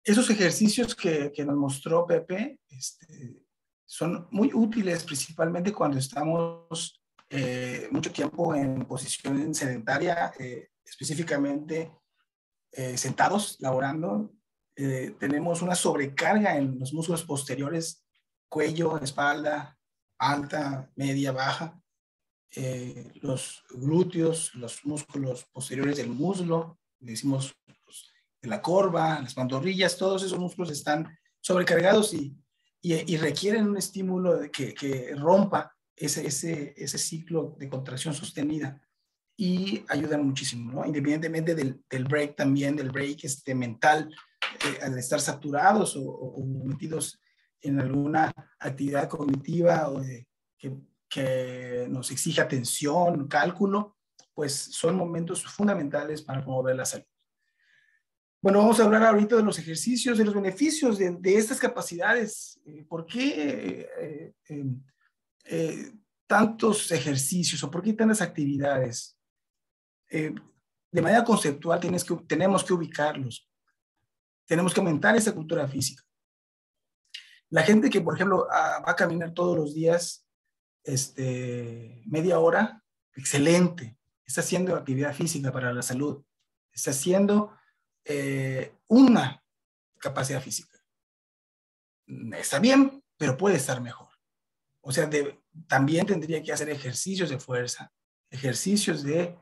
Esos ejercicios que, nos mostró Pepe este, son muy útiles principalmente cuando estamos eh, mucho tiempo en posición sedentaria, eh, específicamente eh, sentados, laborando, eh, tenemos una sobrecarga en los músculos posteriores, cuello, espalda, alta, media, baja, eh, los glúteos, los músculos posteriores del muslo, decimos pues, la corva, las pantorrillas, todos esos músculos están sobrecargados y, y, requieren un estímulo que, que rompa ese, ese, ese, ciclo de contracción sostenida y ayudan muchísimo. Independientemente del, break también, del break este, mental, eh, al estar saturados o, metidos en alguna actividad cognitiva o que, que, nos exige atención, cálculo, pues son momentos fundamentales para promover la salud. Bueno, vamos a hablar ahorita de los ejercicios, de los beneficios de, estas capacidades. Eh, ¿Por qué eh, tantos ejercicios o por qué tantas actividades? De manera conceptual tenemos que ubicarlos. Tenemos que aumentar esa cultura física. La gente que, por ejemplo, va a caminar todos los días este, media hora, excelente. Está haciendo actividad física para la salud. Está haciendo eh, una capacidad física. Está bien, pero puede estar mejor. O sea, también tendría que hacer ejercicios de fuerza, ejercicios de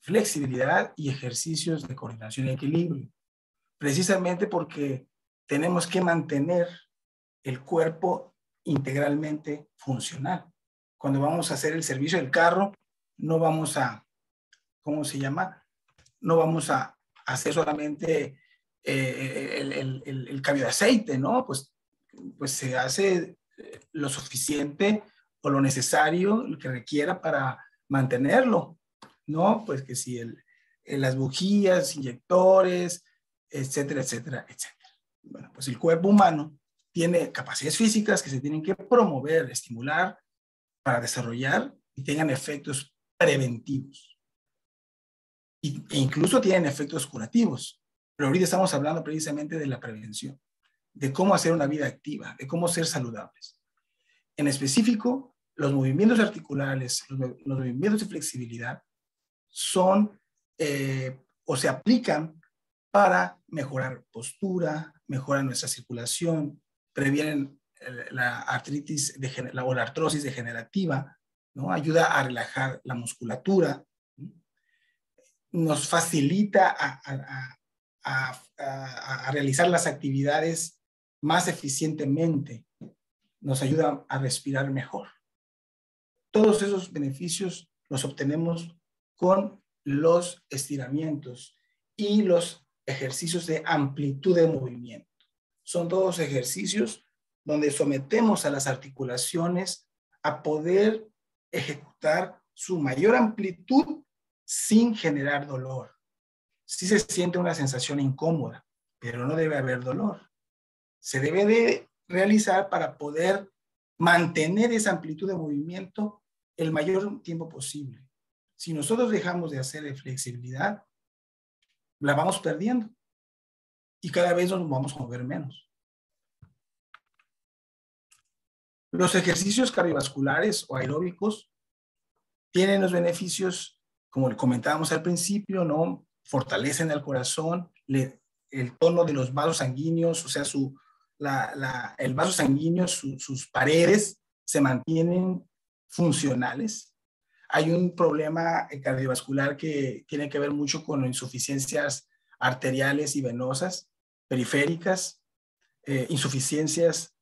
flexibilidad y ejercicios de coordinación y equilibrio precisamente porque tenemos que mantener el cuerpo integralmente funcional. Cuando vamos a hacer el servicio del carro, no vamos a, ¿cómo se llama? No vamos a hacer solamente eh, el, cambio de aceite, ¿no? Pues, pues se hace lo suficiente o lo necesario, lo que requiera para mantenerlo, ¿no? Pues que si el, las bujías, inyectores, etcétera, etcétera, etcétera. Bueno, pues el cuerpo humano tiene capacidades físicas que se tienen que promover, estimular para desarrollar y tengan efectos preventivos. e incluso tienen efectos curativos. Pero ahorita estamos hablando precisamente de la prevención, de cómo hacer una vida activa, de cómo ser saludables. En específico, los movimientos articulares, los, movimientos de flexibilidad son eh, o se aplican para mejorar postura, mejorar nuestra circulación, previenen eh, la artritis o la artrosis degenerativa, ¿no? ayuda a relajar la musculatura, nos facilita a, realizar las actividades más eficientemente, nos ayuda a respirar mejor. Todos esos beneficios los obtenemos con los estiramientos y los ejercicios de amplitud de movimiento. Son todos ejercicios donde sometemos a las articulaciones a poder ejecutar su mayor amplitud sin generar dolor. Sí se siente una sensación incómoda, pero no debe haber dolor. Se debe de realizar para poder mantener esa amplitud de movimiento el mayor tiempo posible. Si nosotros dejamos de hacer flexibilidad, la vamos perdiendo y cada vez nos vamos a mover menos. Los ejercicios cardiovasculares o aeróbicos tienen los beneficios, como comentábamos al principio, ¿no? Fortalecen el corazón, el tono de los vasos sanguíneos, o sea, su, el vaso sanguíneo, sus paredes se mantienen funcionales. Hay un problema cardiovascular que tiene que ver mucho con insuficiencias arteriales y venosas, periféricas, eh, insuficiencias,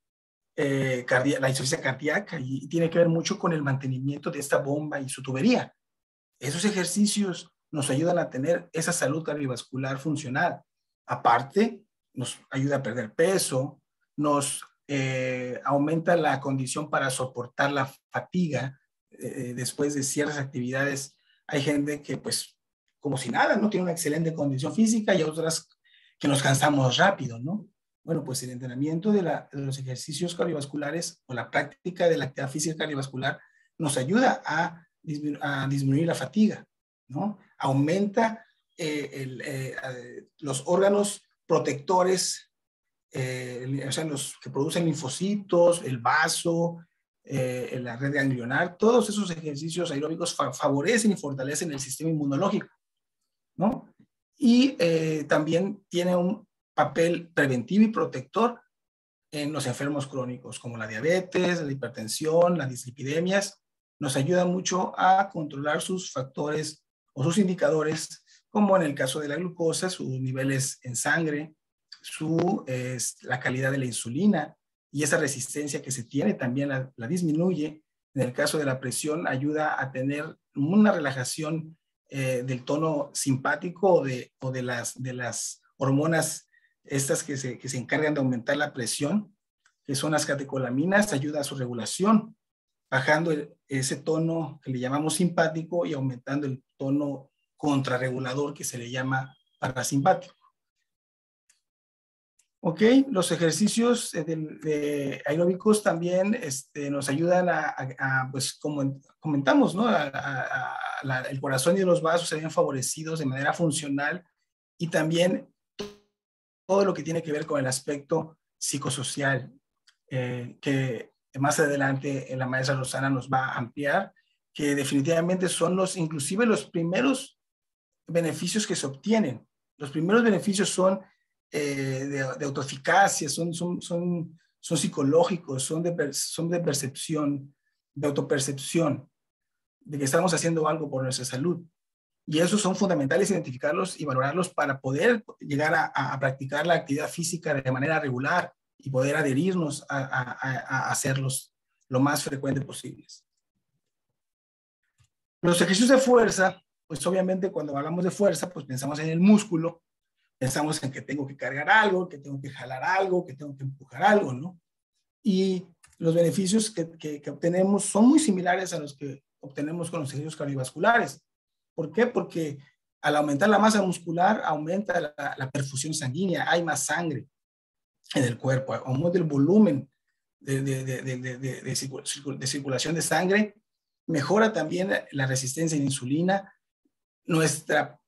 eh, la insuficiencia cardíaca y, tiene que ver mucho con el mantenimiento de esta bomba y su tubería. Esos ejercicios nos ayudan a tener esa salud cardiovascular funcional. Aparte, nos ayuda a perder peso, nos eh, aumenta la condición para soportar la fatiga eh, después de ciertas actividades. Hay gente que pues como si nada, ¿no? Tiene una excelente condición física y otras que nos cansamos rápido, ¿no? Bueno, pues el entrenamiento de, los ejercicios cardiovasculares o la práctica de la actividad física cardiovascular nos ayuda a, disminuir la fatiga, ¿no? Aumenta eh, los órganos protectores eh, o sea, los que producen linfocitos, el vaso, eh, la red ganglionar, todos esos ejercicios aeróbicos favorecen y fortalecen el sistema inmunológico, ¿no? Y eh, también tiene un papel preventivo y protector en los enfermos crónicos, como la diabetes, la hipertensión, las dislipidemias, nos ayuda mucho a controlar sus factores o sus indicadores, como en el caso de la glucosa, sus niveles en sangre, su, es, la calidad de la insulina y esa resistencia que se tiene también la, disminuye. En el caso de la presión, ayuda a tener una relajación eh, del tono simpático o de, o de, las, de las hormonas estas que se, que se encargan de aumentar la presión, que son las catecolaminas, ayuda a su regulación, bajando ese tono que le llamamos simpático y aumentando el tono contrarregulador que se le llama parasimpático. Ok, los ejercicios de, aeróbicos también este, nos ayudan a, pues como comentamos, ¿no? el corazón y los vasos se ven favorecidos de manera funcional y también todo lo que tiene que ver con el aspecto psicosocial, eh, que más adelante la maestra Rosana nos va a ampliar, que definitivamente son los, inclusive los primeros beneficios que se obtienen. Los primeros beneficios son eh, de, autoeficacia, son, son, son, son psicológicos, son de, son de percepción, de autopercepción, de que estamos haciendo algo por nuestra salud. Y esos son fundamentales identificarlos y valorarlos para poder llegar a, practicar la actividad física de manera regular y poder adherirnos a hacerlos lo más frecuente posibles. Los ejercicios de fuerza, pues obviamente cuando hablamos de fuerza, pues pensamos en el músculo, pensamos en que tengo que cargar algo, que tengo que jalar algo, que tengo que empujar algo, ¿no? Y los beneficios que, que, obtenemos son muy similares a los que obtenemos con los ejercicios cardiovasculares. ¿Por qué? Porque al aumentar la masa muscular, aumenta la, la, perfusión sanguínea, hay más sangre. en el cuerpo, aumenta el volumen de, de, de, de, circulación de sangre, mejora también la resistencia a la insulina, nuestra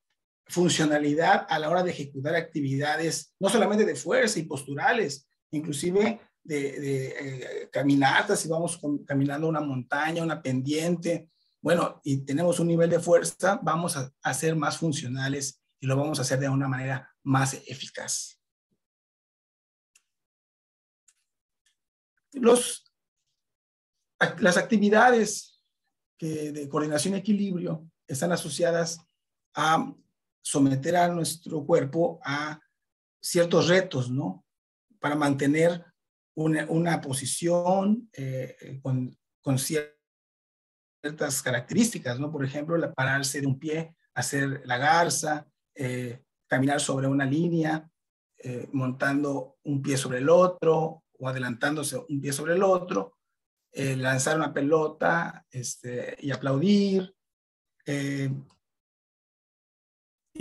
funcionalidad a la hora de ejecutar actividades, no solamente de fuerza y posturales, inclusive de, eh, caminatas, si vamos caminando una montaña, una pendiente, bueno, y tenemos un nivel de fuerza, vamos a, a ser más funcionales y lo vamos a hacer de una manera más eficaz. Los, las actividades que de coordinación y equilibrio están asociadas a someter a nuestro cuerpo a ciertos retos, ¿no? Para mantener una, una posición eh, con, con, ciertas características, ¿no? Por ejemplo, pararse de un pie, hacer la garza, eh, caminar sobre una línea, eh, montando un pie sobre el otro o adelantándose un pie sobre el otro, lanzar una pelota este, y aplaudir,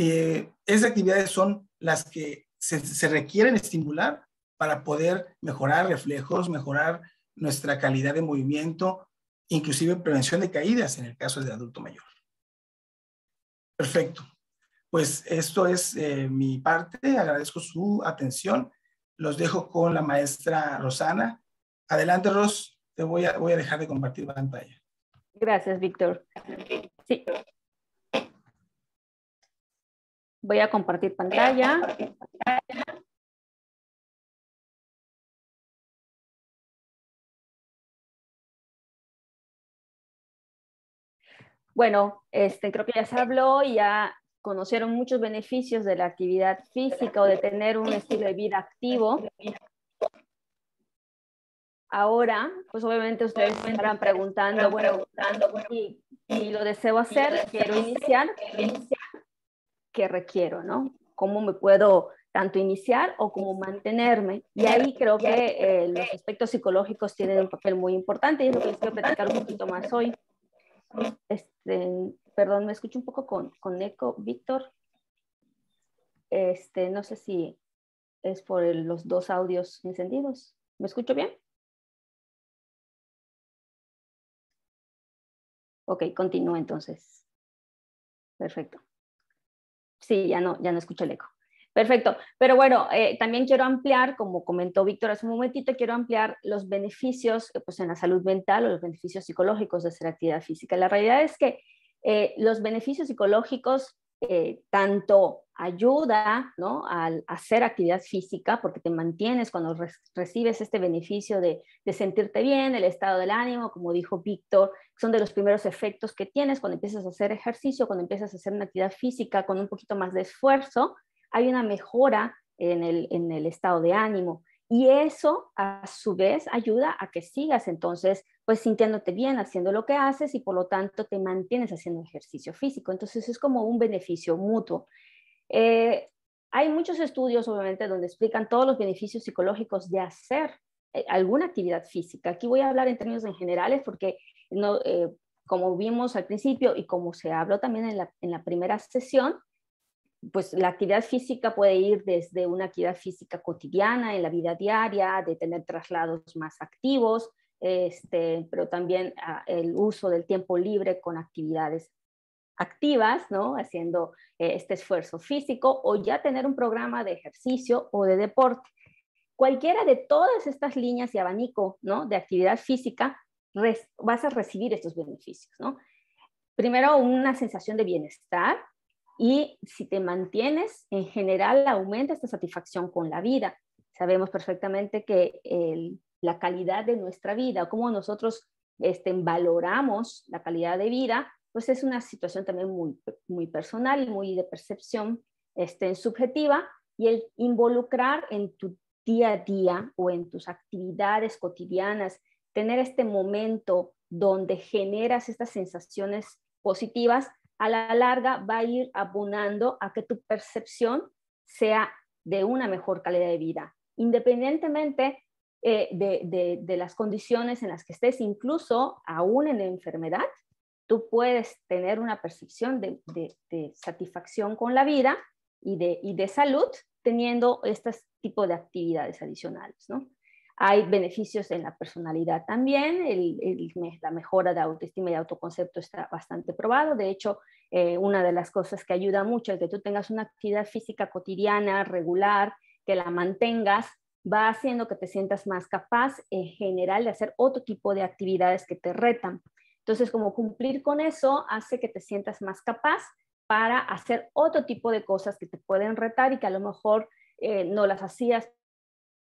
eh, esas actividades son las que se, requieren estimular para poder mejorar reflejos, mejorar nuestra calidad de movimiento, inclusive prevención de caídas en el caso de adulto mayor. Perfecto. Pues esto es eh, mi parte. Agradezco su atención. Los dejo con la maestra Rosana. Adelante, Ros. Te voy a, voy a dejar de compartir pantalla. Gracias, Víctor. Sí, Voy a compartir pantalla. Bueno, este, creo que ya se habló y ya conocieron muchos beneficios de la actividad física o de tener un estilo de vida activo. Ahora, pues obviamente ustedes me estarán preguntando, bueno, y, y lo deseo hacer, quiero iniciar, que requiero, ¿no? ¿Cómo me puedo tanto iniciar o cómo mantenerme? Y ahí creo que eh, los aspectos psicológicos tienen un papel muy importante y es lo que les quiero platicar un poquito más hoy. Este, perdón, me escucho un poco con, con eco, Víctor. Este, no sé si es por los dos audios encendidos. ¿Me escucho bien? Ok, continúo entonces. Perfecto. Sí, ya no, ya no escucho el eco. Perfecto. Pero bueno, eh, también quiero ampliar, como comentó Víctor hace un momentito, quiero ampliar los beneficios eh, pues, en la salud mental o los beneficios psicológicos de hacer actividad física. La realidad es que eh, los beneficios psicológicos eh, tanto ayuda ¿no? al hacer actividad física, porque te mantienes cuando recibes este beneficio de, de, sentirte bien, el estado del ánimo, como dijo Víctor, son de los primeros efectos que tienes cuando empiezas a hacer ejercicio, cuando empiezas a hacer una actividad física con un poquito más de esfuerzo, hay una mejora en el, en el estado de ánimo. Y eso, a su vez, ayuda a que sigas entonces, pues sintiéndote bien haciendo lo que haces y por lo tanto te mantienes haciendo ejercicio físico. Entonces es como un beneficio mutuo. Eh, hay muchos estudios, obviamente, donde explican todos los beneficios psicológicos de hacer eh, alguna actividad física. Aquí voy a hablar en términos en generales porque, no, eh, como vimos al principio y como se habló también en la, en la primera sesión, pues la actividad física puede ir desde una actividad física cotidiana en la vida diaria, de tener traslados más activos, este, pero también ah, el uso del tiempo libre con actividades activas, ¿no? Haciendo eh, este esfuerzo físico o ya tener un programa de ejercicio o de deporte. Cualquiera de todas estas líneas y abanico, ¿no? De actividad física, vas a recibir estos beneficios, ¿no? Primero, una sensación de bienestar, y si te mantienes, en general aumenta esta satisfacción con la vida. Sabemos perfectamente que la calidad de nuestra vida, cómo nosotros este, valoramos la calidad de vida, pues es una situación también muy, personal y muy de percepción este, subjetiva y el involucrar en tu día a día o en tus actividades cotidianas, tener este momento donde generas estas sensaciones positivas, a la larga va a ir abonando a que tu percepción sea de una mejor calidad de vida, independientemente eh, de, las condiciones en las que estés, incluso aún en la enfermedad, tú puedes tener una percepción de, satisfacción con la vida y de, y de salud teniendo estas tipo de actividades adicionales, ¿no? Hay beneficios en la personalidad también, la mejora de autoestima y autoconcepto está bastante probado. De hecho, eh, una de las cosas que ayuda mucho es que tú tengas una actividad física cotidiana, regular, que la mantengas, va haciendo que te sientas más capaz en general de hacer otro tipo de actividades que te retan. Entonces, como cumplir con eso hace que te sientas más capaz para hacer otro tipo de cosas que te pueden retar y que a lo mejor eh, no las hacías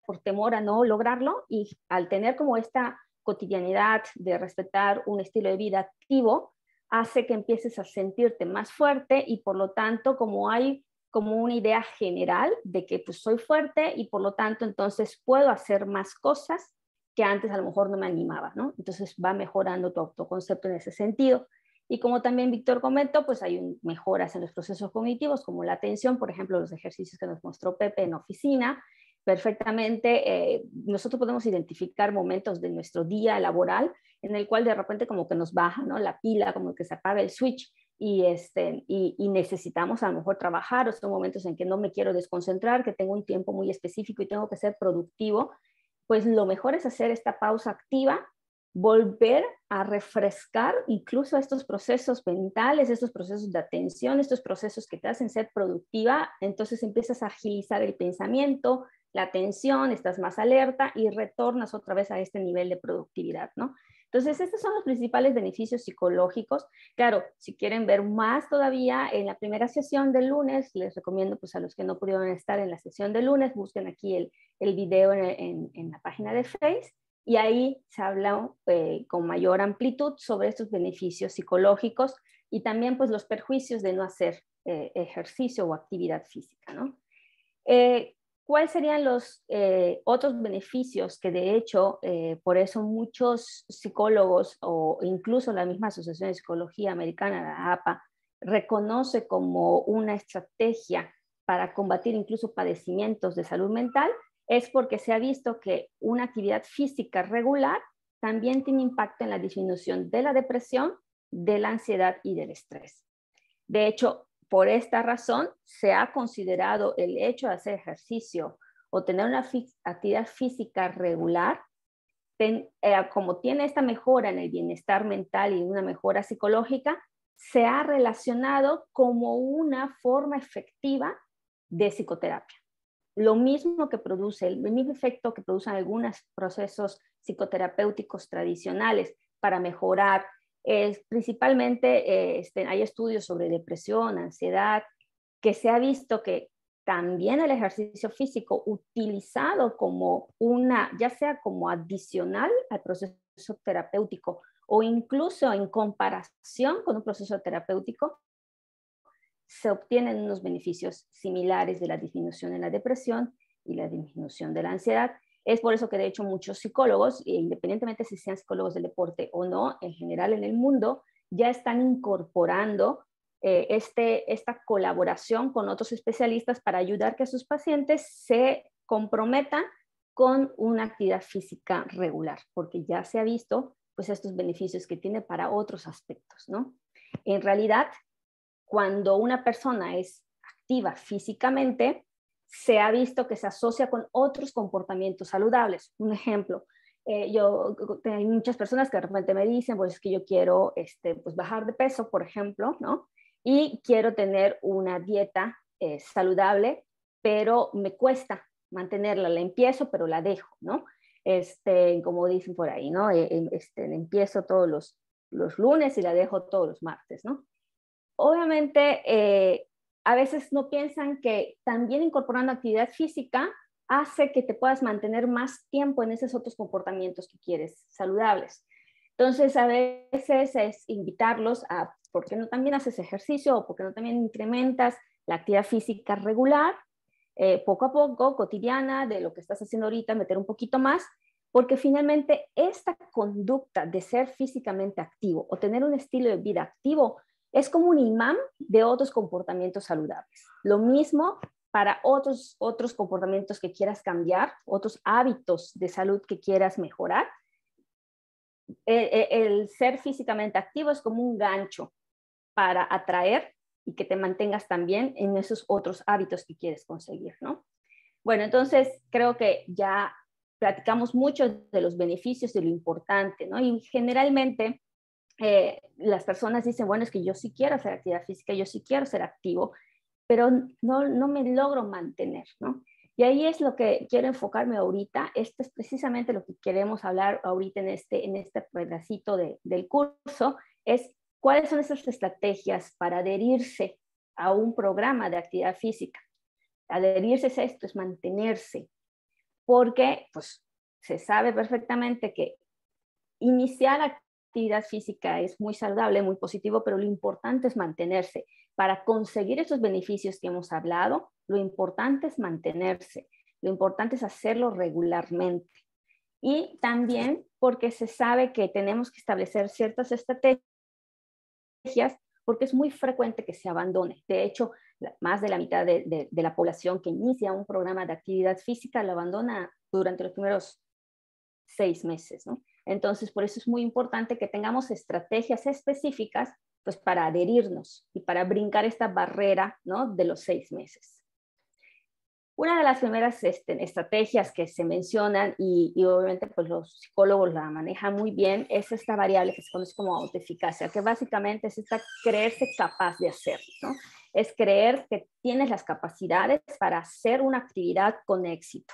por temor a no lograrlo y al tener como esta cotidianidad de respetar un estilo de vida activo, hace que empieces a sentirte más fuerte y por lo tanto como hay como una idea general de que pues soy fuerte y por lo tanto entonces puedo hacer más cosas que antes a lo mejor no me animaba, ¿no? Entonces va mejorando tu autoconcepto en ese sentido. Y como también Víctor comentó, pues hay mejoras en los procesos cognitivos, como la atención, por ejemplo, los ejercicios que nos mostró Pepe en oficina, perfectamente eh, nosotros podemos identificar momentos de nuestro día laboral en el cual de repente como que nos baja ¿no? la pila, como que se apaga el switch y, este, y, y, necesitamos a lo mejor trabajar, o son momentos en que no me quiero desconcentrar, que tengo un tiempo muy específico y tengo que ser productivo, pues lo mejor es hacer esta pausa activa, volver a refrescar incluso estos procesos mentales, estos procesos de atención, estos procesos que te hacen ser productiva, entonces empiezas a agilizar el pensamiento, la atención, estás más alerta y retornas otra vez a este nivel de productividad, ¿no? Entonces, estos son los principales beneficios psicológicos. Claro, si quieren ver más todavía, en la primera sesión del lunes, les recomiendo pues a los que no pudieron estar en la sesión del lunes, busquen aquí el, el video en, en, la página de Face y ahí se habla eh, con mayor amplitud sobre estos beneficios psicológicos y también pues los perjuicios de no hacer eh, ejercicio o actividad física, ¿no? Eh, ¿Cuáles serían los eh, otros beneficios que de hecho, eh, por eso muchos psicólogos o incluso la misma Asociación de Psicología Americana, la APA, reconoce como una estrategia para combatir incluso padecimientos de salud mental? Es porque se ha visto que una actividad física regular también tiene impacto en la disminución de la depresión, de la ansiedad y del estrés. De hecho, por esta razón, se ha considerado el hecho de hacer ejercicio o tener una actividad física regular, eh, como tiene esta mejora en el bienestar mental y una mejora psicológica, se ha relacionado como una forma efectiva de psicoterapia. Lo mismo que produce, el mismo efecto que producen algunos procesos psicoterapéuticos tradicionales para mejorar es, principalmente eh, este, hay estudios sobre depresión, ansiedad, que se ha visto que también el ejercicio físico utilizado como una, ya sea como adicional al proceso terapéutico o incluso en comparación con un proceso terapéutico, se obtienen unos beneficios similares de la disminución en la depresión y la disminución de la ansiedad. Es por eso que de hecho muchos psicólogos, e independientemente si sean psicólogos del deporte o no, en general en el mundo, ya están incorporando eh, este, esta colaboración con otros especialistas para ayudar que sus pacientes se comprometan con una actividad física regular, porque ya se ha visto pues estos beneficios que tiene para otros aspectos, ¿no? En realidad, cuando una persona es activa físicamente, se ha visto que se asocia con otros comportamientos saludables. Un ejemplo, eh, yo hay muchas personas que de repente me dicen, pues es que yo quiero este, pues bajar de peso, por ejemplo, ¿no? Y quiero tener una dieta eh, saludable, pero me cuesta mantenerla, la empiezo, pero la dejo, ¿no? Este, como dicen por ahí, ¿no? Eh, este, empiezo todos los, los lunes y la dejo todos los martes, ¿no? Obviamente, a veces no piensan que también incorporando actividad física hace que te puedas mantener más tiempo en esos otros comportamientos que quieres, saludables. Entonces, a veces es invitarlos a, ¿por qué no también haces ejercicio o por qué no también incrementas la actividad física regular, eh, poco a poco, cotidiana, de lo que estás haciendo ahorita, meter un poquito más, porque finalmente esta conducta de ser físicamente activo o tener un estilo de vida activo es como un imán de otros comportamientos saludables. Lo mismo para otros, otros comportamientos que quieras cambiar, otros hábitos de salud que quieras mejorar. El, el, ser físicamente activo es como un gancho para atraer y que te mantengas también en esos otros hábitos que quieres conseguir, ¿no? Bueno, entonces creo que ya platicamos mucho de los beneficios, de lo importante, ¿no? Y generalmente eh, las personas dicen, bueno, es que yo sí quiero hacer actividad física, yo sí quiero ser activo, pero no, no me logro mantener, ¿no? Y ahí es lo que quiero enfocarme ahorita. Esto es precisamente lo que queremos hablar ahorita en este, en este pedacito del curso, es cuáles son esas estrategias para adherirse a un programa de actividad física. Adherirse a esto, es mantenerse, porque pues se sabe perfectamente que iniciar actividad física es muy saludable, muy positivo, pero lo importante es mantenerse. Para conseguir esos beneficios que hemos hablado, lo importante es mantenerse, lo importante es hacerlo regularmente. Y también porque se sabe que tenemos que establecer ciertas estrategias porque es muy frecuente que se abandone. De hecho, más de la mitad de, la población que inicia un programa de actividad física lo abandona durante los primeros seis meses. Entonces, por eso es muy importante que tengamos estrategias específicas pues, para adherirnos y para brincar esta barrera ¿no? de los seis meses. Una de las primeras este, estrategias que se mencionan y, obviamente pues los psicólogos la manejan muy bien es esta variable que se conoce como autoeficacia, que básicamente es esta creerse capaz de hacerlo, ¿no? Es creer que tienes las capacidades para hacer una actividad con éxito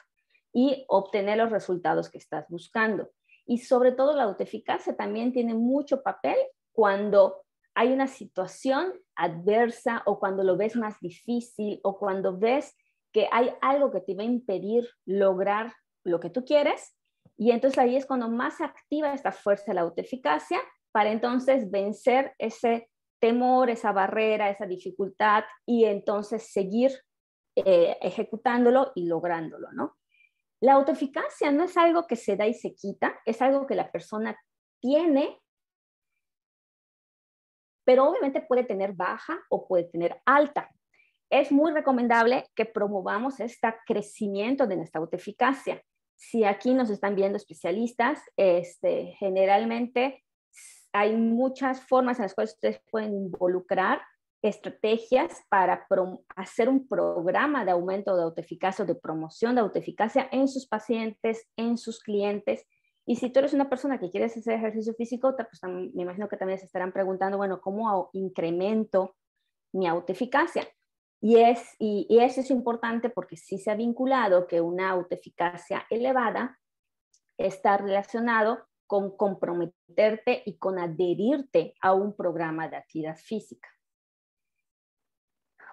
y obtener los resultados que estás buscando. Y sobre todo la autoeficacia también tiene mucho papel cuando hay una situación adversa o cuando lo ves más difícil o cuando ves que hay algo que te va a impedir lograr lo que tú quieres y entonces ahí es cuando más activa esta fuerza la autoeficacia para entonces vencer ese temor, esa barrera, esa dificultad y entonces seguir eh, ejecutándolo y lográndolo, ¿no? La autoeficacia no es algo que se da y se quita, es algo que la persona tiene, pero obviamente puede tener baja o puede tener alta es muy recomendable que promovamos este crecimiento de nuestra autoeficacia. Si aquí nos están viendo especialistas, este, generalmente hay muchas formas en las cuales ustedes pueden involucrar estrategias para hacer un programa de aumento de autoeficacia o de promoción de autoeficacia en sus pacientes, en sus clientes. Y si tú eres una persona que quieres hacer ejercicio físico, pues me imagino que también se estarán preguntando, bueno, ¿cómo incremento mi autoeficacia? Y, es, y, eso es importante porque sí se ha vinculado que una autoeficacia elevada está relacionado con comprometerte y con adherirte a un programa de actividad física.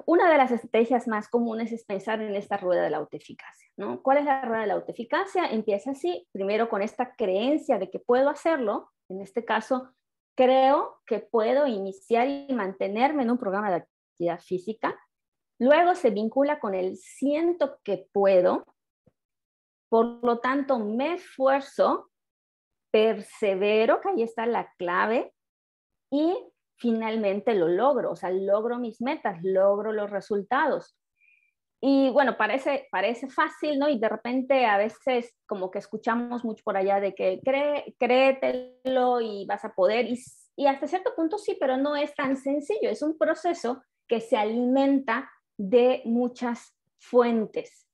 Una de las estrategias más comunes es pensar en esta rueda de la autoeficacia. ¿no? ¿Cuál es la rueda de la autoeficacia? Empieza así, primero con esta creencia de que puedo hacerlo. En este caso, creo que puedo iniciar y mantenerme en un programa de actividad física Luego se vincula con el siento que puedo, por lo tanto me esfuerzo, persevero, que ahí está la clave, y finalmente lo logro, o sea, logro mis metas, logro los resultados. Y bueno, parece, parece fácil, ¿no? Y de repente a veces como que escuchamos mucho por allá de que cree, créetelo y vas a poder, y, y hasta cierto punto sí, pero no es tan sencillo, es un proceso que se alimenta de muchas fuentes.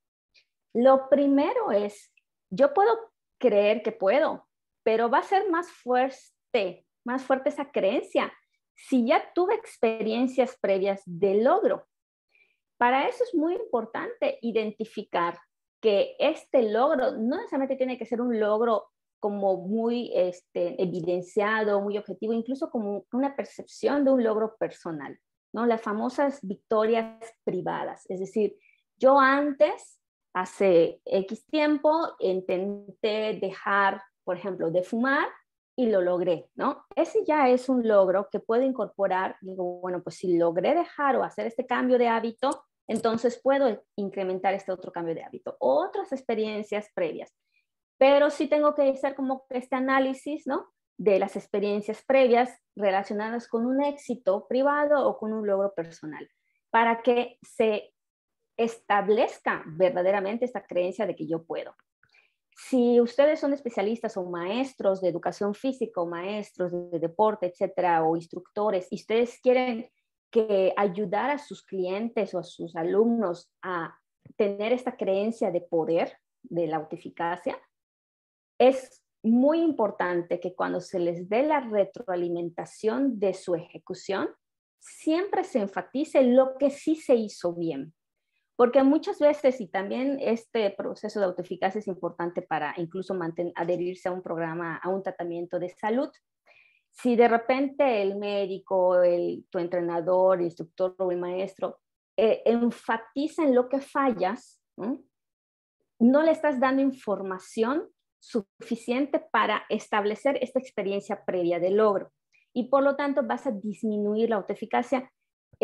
Lo primero es, yo puedo creer que puedo, pero va a ser más fuerte, más fuerte esa creencia si ya tuve experiencias previas de logro. Para eso es muy importante identificar que este logro no necesariamente tiene que ser un logro como muy este, evidenciado, muy objetivo, incluso como una percepción de un logro personal. ¿no? Las famosas victorias privadas. Es decir, yo antes, hace X tiempo, intenté dejar, por ejemplo, de fumar y lo logré, ¿no? Ese ya es un logro que puedo incorporar, digo, bueno, pues si logré dejar o hacer este cambio de hábito, entonces puedo incrementar este otro cambio de hábito. Otras experiencias previas. Pero sí tengo que hacer como este análisis, ¿no? de las experiencias previas relacionadas con un éxito privado o con un logro personal, para que se establezca verdaderamente esta creencia de que yo puedo. Si ustedes son especialistas o maestros de educación física o maestros de deporte, etcétera, o instructores, y ustedes quieren que ayudar a sus clientes o a sus alumnos a tener esta creencia de poder de la autoeficacia, es muy importante que cuando se les dé la retroalimentación de su ejecución, siempre se enfatice lo que sí se hizo bien. Porque muchas veces, y también este proceso de autoeficacia es importante para incluso adherirse a un programa, a un tratamiento de salud, si de repente el médico, el, tu entrenador, el instructor o el maestro eh, enfatizan lo que fallas, ¿no? le estás dando información suficiente para establecer esta experiencia previa de logro. Y por lo tanto vas a disminuir la autoeficacia,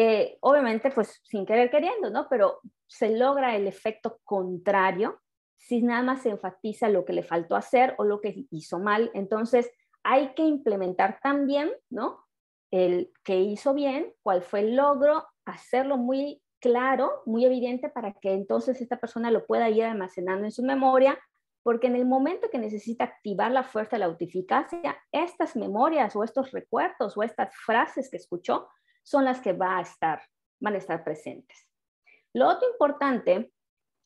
eh, obviamente pues sin querer queriendo, ¿no? Pero se logra el efecto contrario si nada más se enfatiza lo que le faltó hacer o lo que hizo mal. Entonces hay que implementar también, ¿no? El que hizo bien, cuál fue el logro, hacerlo muy claro, muy evidente para que entonces esta persona lo pueda ir almacenando en su memoria, porque en el momento que necesita activar la fuerza de la autificacia, estas memorias o estos recuerdos o estas frases que escuchó son las que va a estar, van a estar presentes. Lo otro importante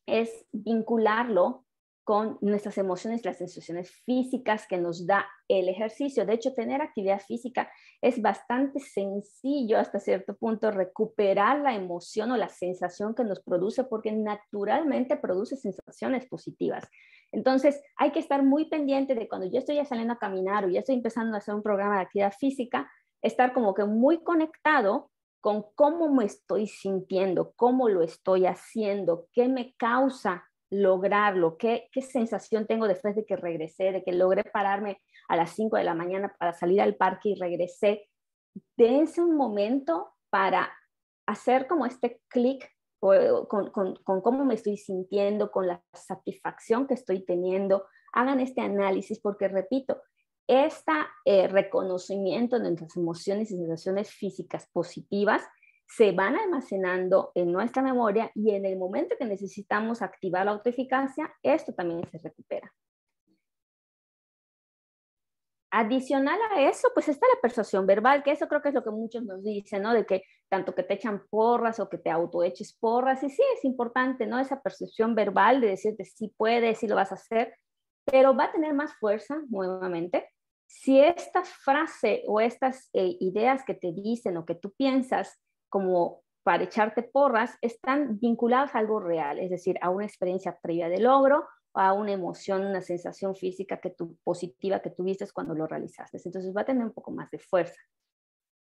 es vincularlo con nuestras emociones, las sensaciones físicas que nos da el ejercicio. De hecho, tener actividad física es bastante sencillo hasta cierto punto recuperar la emoción o la sensación que nos produce porque naturalmente produce sensaciones positivas. Entonces, hay que estar muy pendiente de cuando yo estoy ya saliendo a caminar o ya estoy empezando a hacer un programa de actividad física, estar como que muy conectado con cómo me estoy sintiendo, cómo lo estoy haciendo, qué me causa lograrlo, qué, qué sensación tengo después de que regresé, de que logré pararme a las 5 de la mañana para salir al parque y regresé. Dense un momento para hacer como este clic con, con, cómo me estoy sintiendo, con la satisfacción que estoy teniendo. Hagan este análisis porque, repito, este reconocimiento de nuestras emociones y sensaciones físicas positivas se van almacenando en nuestra memoria y en el momento que necesitamos activar la autoeficacia, esto también se recupera. Adicional a eso, pues está la persuasión verbal, que eso creo que es lo que muchos nos dicen, ¿no? De que tanto que te echan porras o que te autoeches porras, y sí es importante, ¿no? Esa percepción verbal de decirte sí puedes, sí lo vas a hacer, pero va a tener más fuerza nuevamente si esta frase o estas eh, ideas que te dicen o que tú piensas como para echarte porras, están vinculadas a algo real, es decir, a una experiencia previa de logro, a una emoción, una sensación física que tu, positiva que tuviste cuando lo realizaste. Entonces va a tener un poco más de fuerza.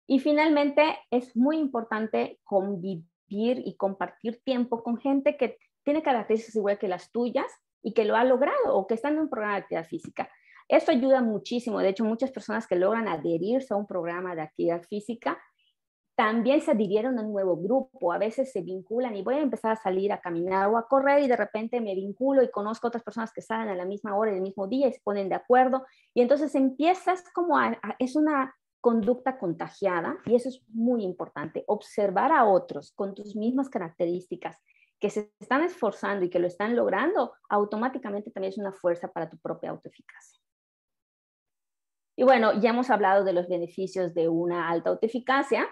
Y finalmente, es muy importante convivir y compartir tiempo con gente que tiene características igual que las tuyas y que lo ha logrado o que están en un programa de actividad física. Esto ayuda muchísimo. De hecho, muchas personas que logran adherirse a un programa de actividad física también se adhirieron a un nuevo grupo, a veces se vinculan y voy a empezar a salir a caminar o a correr y de repente me vinculo y conozco otras personas que salen a la misma hora, el mismo día y se ponen de acuerdo y entonces empiezas como a, es una conducta contagiada y eso es muy importante, observar a otros con tus mismas características que se están esforzando y que lo están logrando, automáticamente también es una fuerza para tu propia autoeficacia. Y bueno, ya hemos hablado de los beneficios de una alta autoeficacia,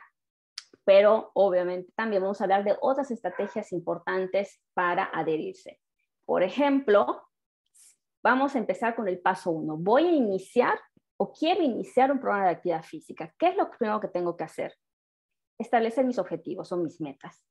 pero obviamente también vamos a hablar de otras estrategias importantes para adherirse. Por ejemplo, vamos a empezar con el paso uno. Voy a iniciar o quiero iniciar un programa de actividad física. ¿Qué es lo primero que tengo que hacer? Establecer mis objetivos o mis metas.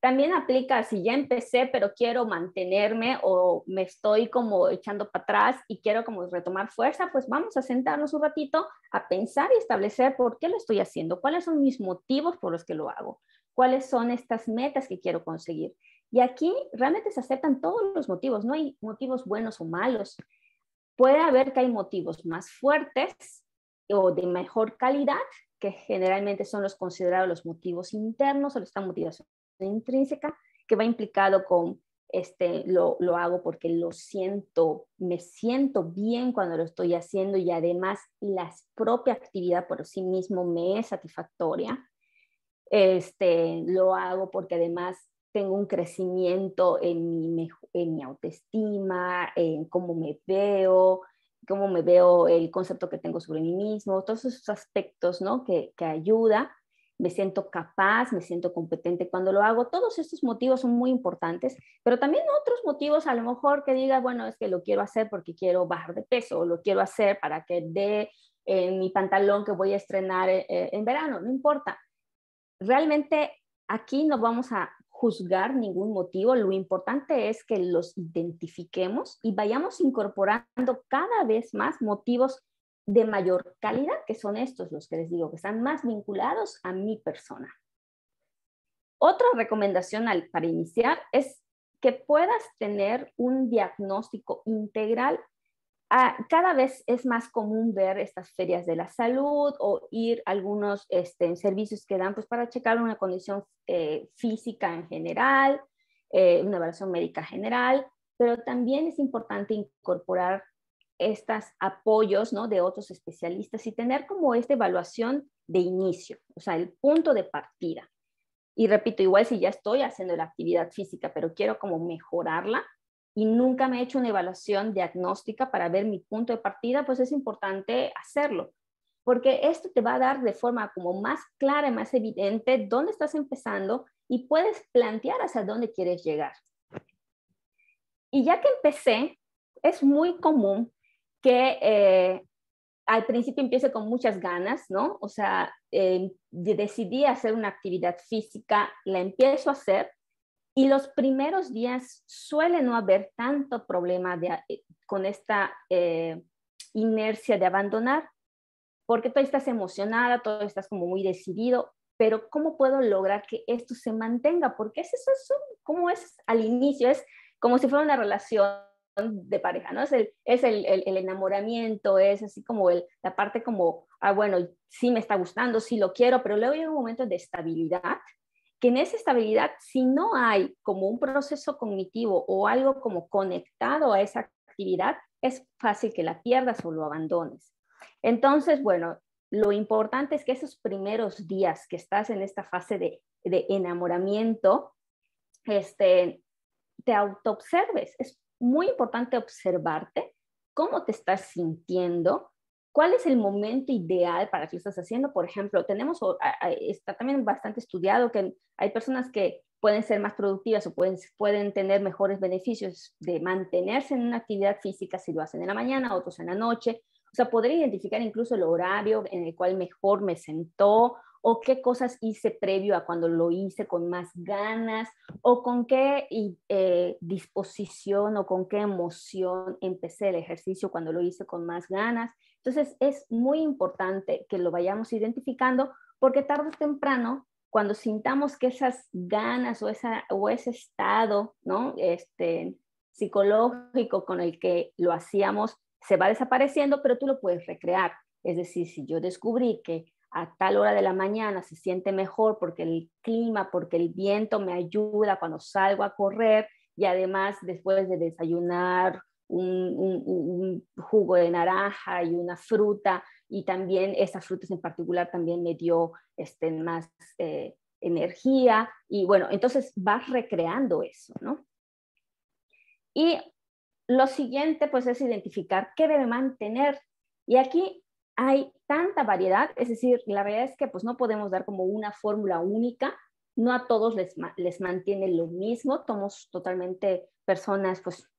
También aplica si ya empecé, pero quiero mantenerme o me estoy como echando para atrás y quiero como retomar fuerza, pues vamos a sentarnos un ratito a pensar y establecer por qué lo estoy haciendo, cuáles son mis motivos por los que lo hago, cuáles son estas metas que quiero conseguir. Y aquí realmente se aceptan todos los motivos, no hay motivos buenos o malos. Puede haber que hay motivos más fuertes o de mejor calidad, que generalmente son los considerados los motivos internos o esta motivación intrínseca que va implicado con este, lo, lo, hago porque lo siento, me siento bien cuando lo estoy haciendo y además la propia actividad por sí mismo me es satisfactoria. Este, lo hago porque además tengo un crecimiento en mi, en mi autoestima, en cómo me veo, cómo me veo el concepto que tengo sobre mí mismo, todos esos aspectos ¿no? que, que ayuda me siento capaz, me siento competente cuando lo hago. Todos estos motivos son muy importantes, pero también otros motivos a lo mejor que diga, bueno, es que lo quiero hacer porque quiero bajar de peso o lo quiero hacer para que dé en mi pantalón que voy a estrenar eh, eh, en verano, no importa. Realmente aquí no vamos a juzgar ningún motivo, lo importante es que los identifiquemos y vayamos incorporando cada vez más motivos de mayor calidad, que son estos los que les digo, que están más vinculados a mi persona. Otra recomendación para iniciar es que puedas tener un diagnóstico integral. Ah, cada vez es más común ver estas ferias de la salud o ir a algunos este, servicios que dan pues, para checar una condición eh, física en general, eh, una evaluación médica general, pero también es importante incorporar estos apoyos ¿no? de otros especialistas y tener como esta evaluación de inicio, o sea, el punto de partida. Y repito, igual si ya estoy haciendo la actividad física, pero quiero como mejorarla y nunca me he hecho una evaluación diagnóstica para ver mi punto de partida, pues es importante hacerlo, porque esto te va a dar de forma como más clara y más evidente dónde estás empezando y puedes plantear hacia dónde quieres llegar. Y ya que empecé, es muy común que eh, al principio empiece con muchas ganas, ¿no? O sea, eh, decidí hacer una actividad física, la empiezo a hacer y los primeros días suele no haber tanto problema de, eh, con esta inercia de abandonar, porque tú estás emocionada, todo estás como muy decidido, pero ¿cómo puedo lograr que esto se mantenga? Porque es eso, es como es al inicio, es como si fuera una relación de pareja, ¿no? Es el, es el, el, enamoramiento, es así como el, la parte como, ah, bueno, sí me está gustando, sí lo quiero, pero luego llega un momento de estabilidad, que en esa estabilidad, si no hay como un proceso cognitivo o algo como conectado a esa actividad, es fácil que la pierdas o lo abandones. Entonces, bueno, lo importante es que esos primeros días que estás en esta fase de, de enamoramiento, este, te autoobserves. Es muy importante observarte cómo te estás sintiendo, cuál es el momento ideal para que lo estás haciendo. Por ejemplo, tenemos, está también bastante estudiado que hay personas que pueden ser más productivas o pueden, pueden tener mejores beneficios de mantenerse en una actividad física si lo hacen en la mañana, otros en la noche. O sea, poder identificar incluso el horario en el cual mejor me sentó o qué cosas hice previo a cuando lo hice con más ganas o con qué eh, disposición o con qué emoción empecé el ejercicio cuando lo hice con más ganas. Entonces es muy importante que lo vayamos identificando porque tarde o temprano, cuando sintamos que esas ganas o, esa, o ese estado ¿no? este, psicológico con el que lo hacíamos se va desapareciendo, pero tú lo puedes recrear. Es decir, si yo descubrí que a tal hora de la mañana se siente mejor porque el clima, porque el viento me ayuda cuando salgo a correr y además después de desayunar un, jugo de naranja y una fruta y también esas frutas en particular también me dio este, más eh, energía y bueno, entonces vas recreando eso, ¿no? Y lo siguiente pues es identificar qué debe mantener y aquí hay tanta variedad, es decir, la verdad es que pues no podemos dar como una fórmula única, no a todos les, les mantiene lo mismo, somos totalmente personas, pues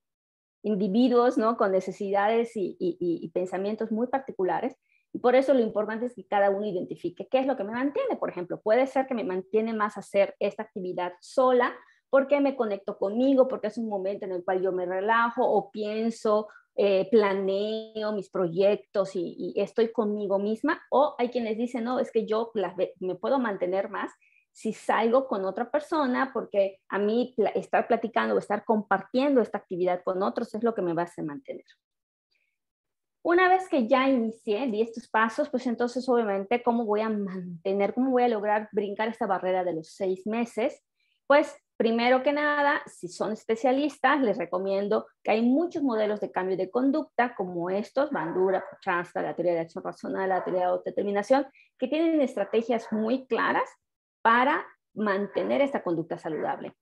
individuos, ¿no? Con necesidades y, y, pensamientos muy particulares. Y por eso lo importante es que cada uno identifique qué es lo que me mantiene. Por ejemplo, puede ser que me mantiene más hacer esta actividad sola porque me conecto conmigo, porque es un momento en el cual yo me relajo o pienso eh, planeo mis proyectos y, estoy conmigo misma, o hay quienes dicen, no, es que yo me puedo mantener más si salgo con otra persona, porque a mí estar platicando o estar compartiendo esta actividad con otros es lo que me va a hacer mantener. Una vez que ya inicié, di estos pasos, pues entonces obviamente, ¿cómo voy a mantener, cómo voy a lograr brincar esta barrera de los seis meses? Pues Primero que nada, si son especialistas, les recomiendo que hay muchos modelos de cambio de conducta, como estos, Bandura, Puchasta, la teoría de acción racional, la teoría de autodeterminación, que tienen estrategias muy claras para mantener esta conducta saludable.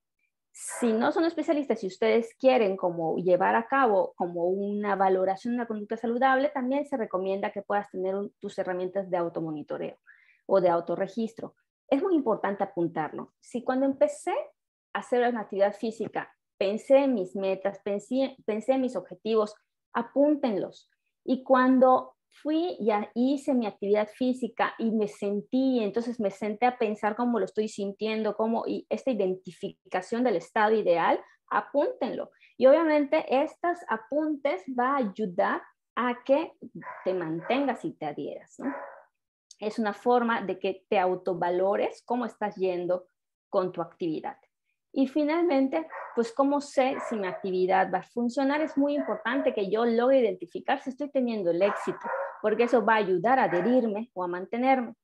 Si no son especialistas, si ustedes quieren como llevar a cabo como una valoración de una conducta saludable, también se recomienda que puedas tener tus herramientas de automonitoreo o de autorregistro es muy importante apuntarlo. Si cuando empecé hacer una actividad física, pensé en mis metas, pensé, pensé en mis objetivos, apúntenlos. Y cuando fui y hice mi actividad física y me sentí, entonces me senté a pensar cómo lo estoy sintiendo, cómo, y esta identificación del estado ideal, apúntenlo. Y obviamente estos apuntes va a ayudar a que te mantengas y te adhieras, Es una forma de que te autovalores cómo estás yendo con tu actividad. Y finalmente, pues cómo sé si mi actividad va a funcionar, es muy importante que yo logre identificar si estoy teniendo el éxito, porque eso va a ayudar a adherirme o a mantenerme.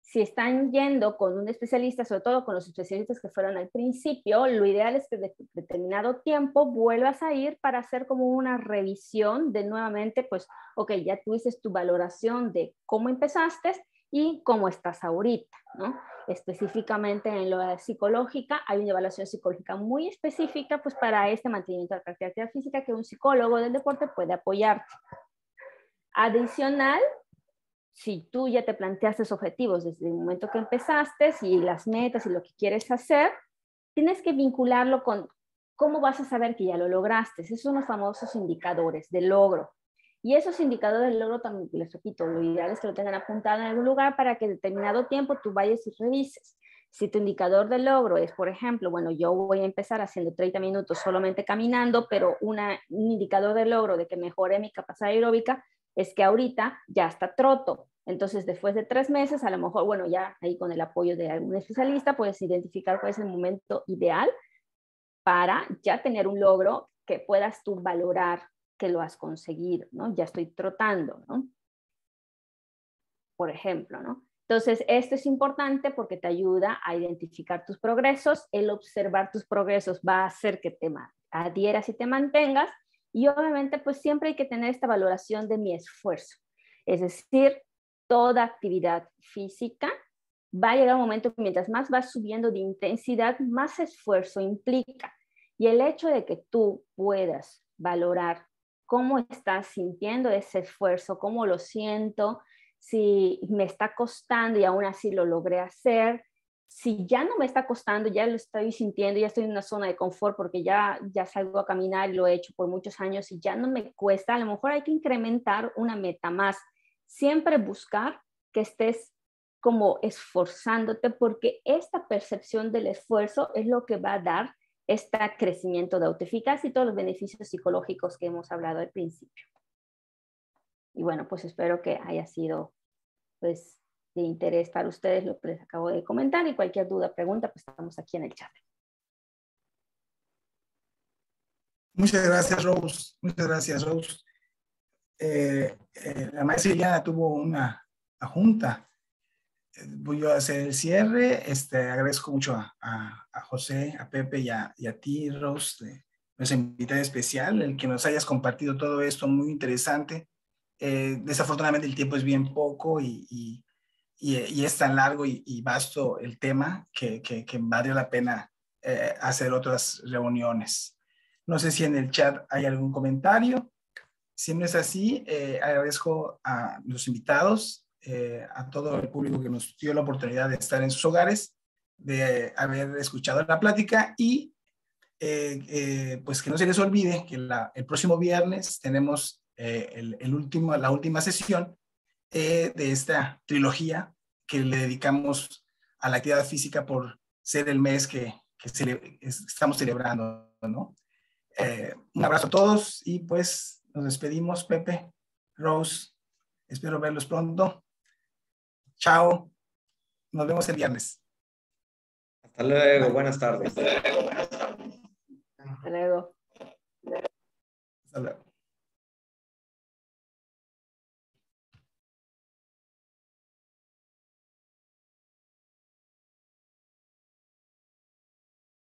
Si están yendo con un especialista, sobre todo con los especialistas que fueron al principio, lo ideal es que de determinado tiempo vuelvas a ir para hacer como una revisión de nuevamente, pues, ok, ya tuviste tu valoración de cómo empezaste y cómo estás ahorita, ¿no? Específicamente en lo psicológica, hay una evaluación psicológica muy específica, pues, para este mantenimiento de la actividad física que un psicólogo del deporte puede apoyarte. Adicional, si tú ya te planteaste objetivos desde el momento que empezaste, y las metas y lo que quieres hacer, tienes que vincularlo con cómo vas a saber que ya lo lograste. Esos son los famosos indicadores de logro. Y esos indicadores de logro, también, les repito, lo ideal es que lo tengan apuntado en algún lugar para que en determinado tiempo tú vayas y revises. Si tu indicador de logro es, por ejemplo, bueno, yo voy a empezar haciendo 30 minutos solamente caminando, pero un indicador de logro de que mejore mi capacidad aeróbica es que ahorita ya está troto. Entonces, después de tres meses, a lo mejor, bueno, ya ahí con el apoyo de algún especialista, puedes identificar cuál es el momento ideal para ya tener un logro que puedas tú valorar que lo has conseguido, ¿no? Ya estoy trotando, ¿no? Por ejemplo, ¿no? Entonces, esto es importante porque te ayuda a identificar tus progresos. El observar tus progresos va a hacer que te adhieras y te mantengas y obviamente, pues siempre hay que tener esta valoración de mi esfuerzo. Es decir, toda actividad física va a llegar un momento que mientras más vas subiendo de intensidad, más esfuerzo implica. Y el hecho de que tú puedas valorar cómo estás sintiendo ese esfuerzo, cómo lo siento, si me está costando y aún así lo logré hacer, si ya no me está costando, ya lo estoy sintiendo, ya estoy en una zona de confort porque ya, ya salgo a caminar y lo he hecho por muchos años y ya no me cuesta, a lo mejor hay que incrementar una meta más. Siempre buscar que estés como esforzándote porque esta percepción del esfuerzo es lo que va a dar este crecimiento de autoeficacia y todos los beneficios psicológicos que hemos hablado al principio. Y bueno, pues espero que haya sido pues de interés para ustedes lo que les acabo de comentar y cualquier duda, pregunta, pues estamos aquí en el chat. Muchas gracias, Rose. Muchas gracias, Rose. Eh, eh, la maestra ya tuvo una, junta. Eh, voy a hacer el cierre. Este, agradezco mucho a, José, a Pepe y a, ti, Rose, nuestra invitada especial, el que nos hayas compartido todo esto, muy interesante. desafortunadamente el tiempo es bien poco y es tan largo y, vasto el tema que, que, la pena eh, hacer otras reuniones. No sé si en el chat hay algún comentario. Si no es así, eh, agradezco a los invitados, eh, a todo el público que nos dio la oportunidad de estar en sus hogares, de haber escuchado la plática y pues que no se les olvide que el próximo viernes tenemos el, el, último, la última sesión de esta trilogía que le dedicamos a la actividad física por ser el mes que, estamos celebrando, ¿no? Eh, un abrazo a todos y pues nos despedimos, Pepe, Rose, espero verlos pronto. Chao. Nos vemos el viernes. Hasta luego. Buenas tardes. Hasta luego. Hasta luego.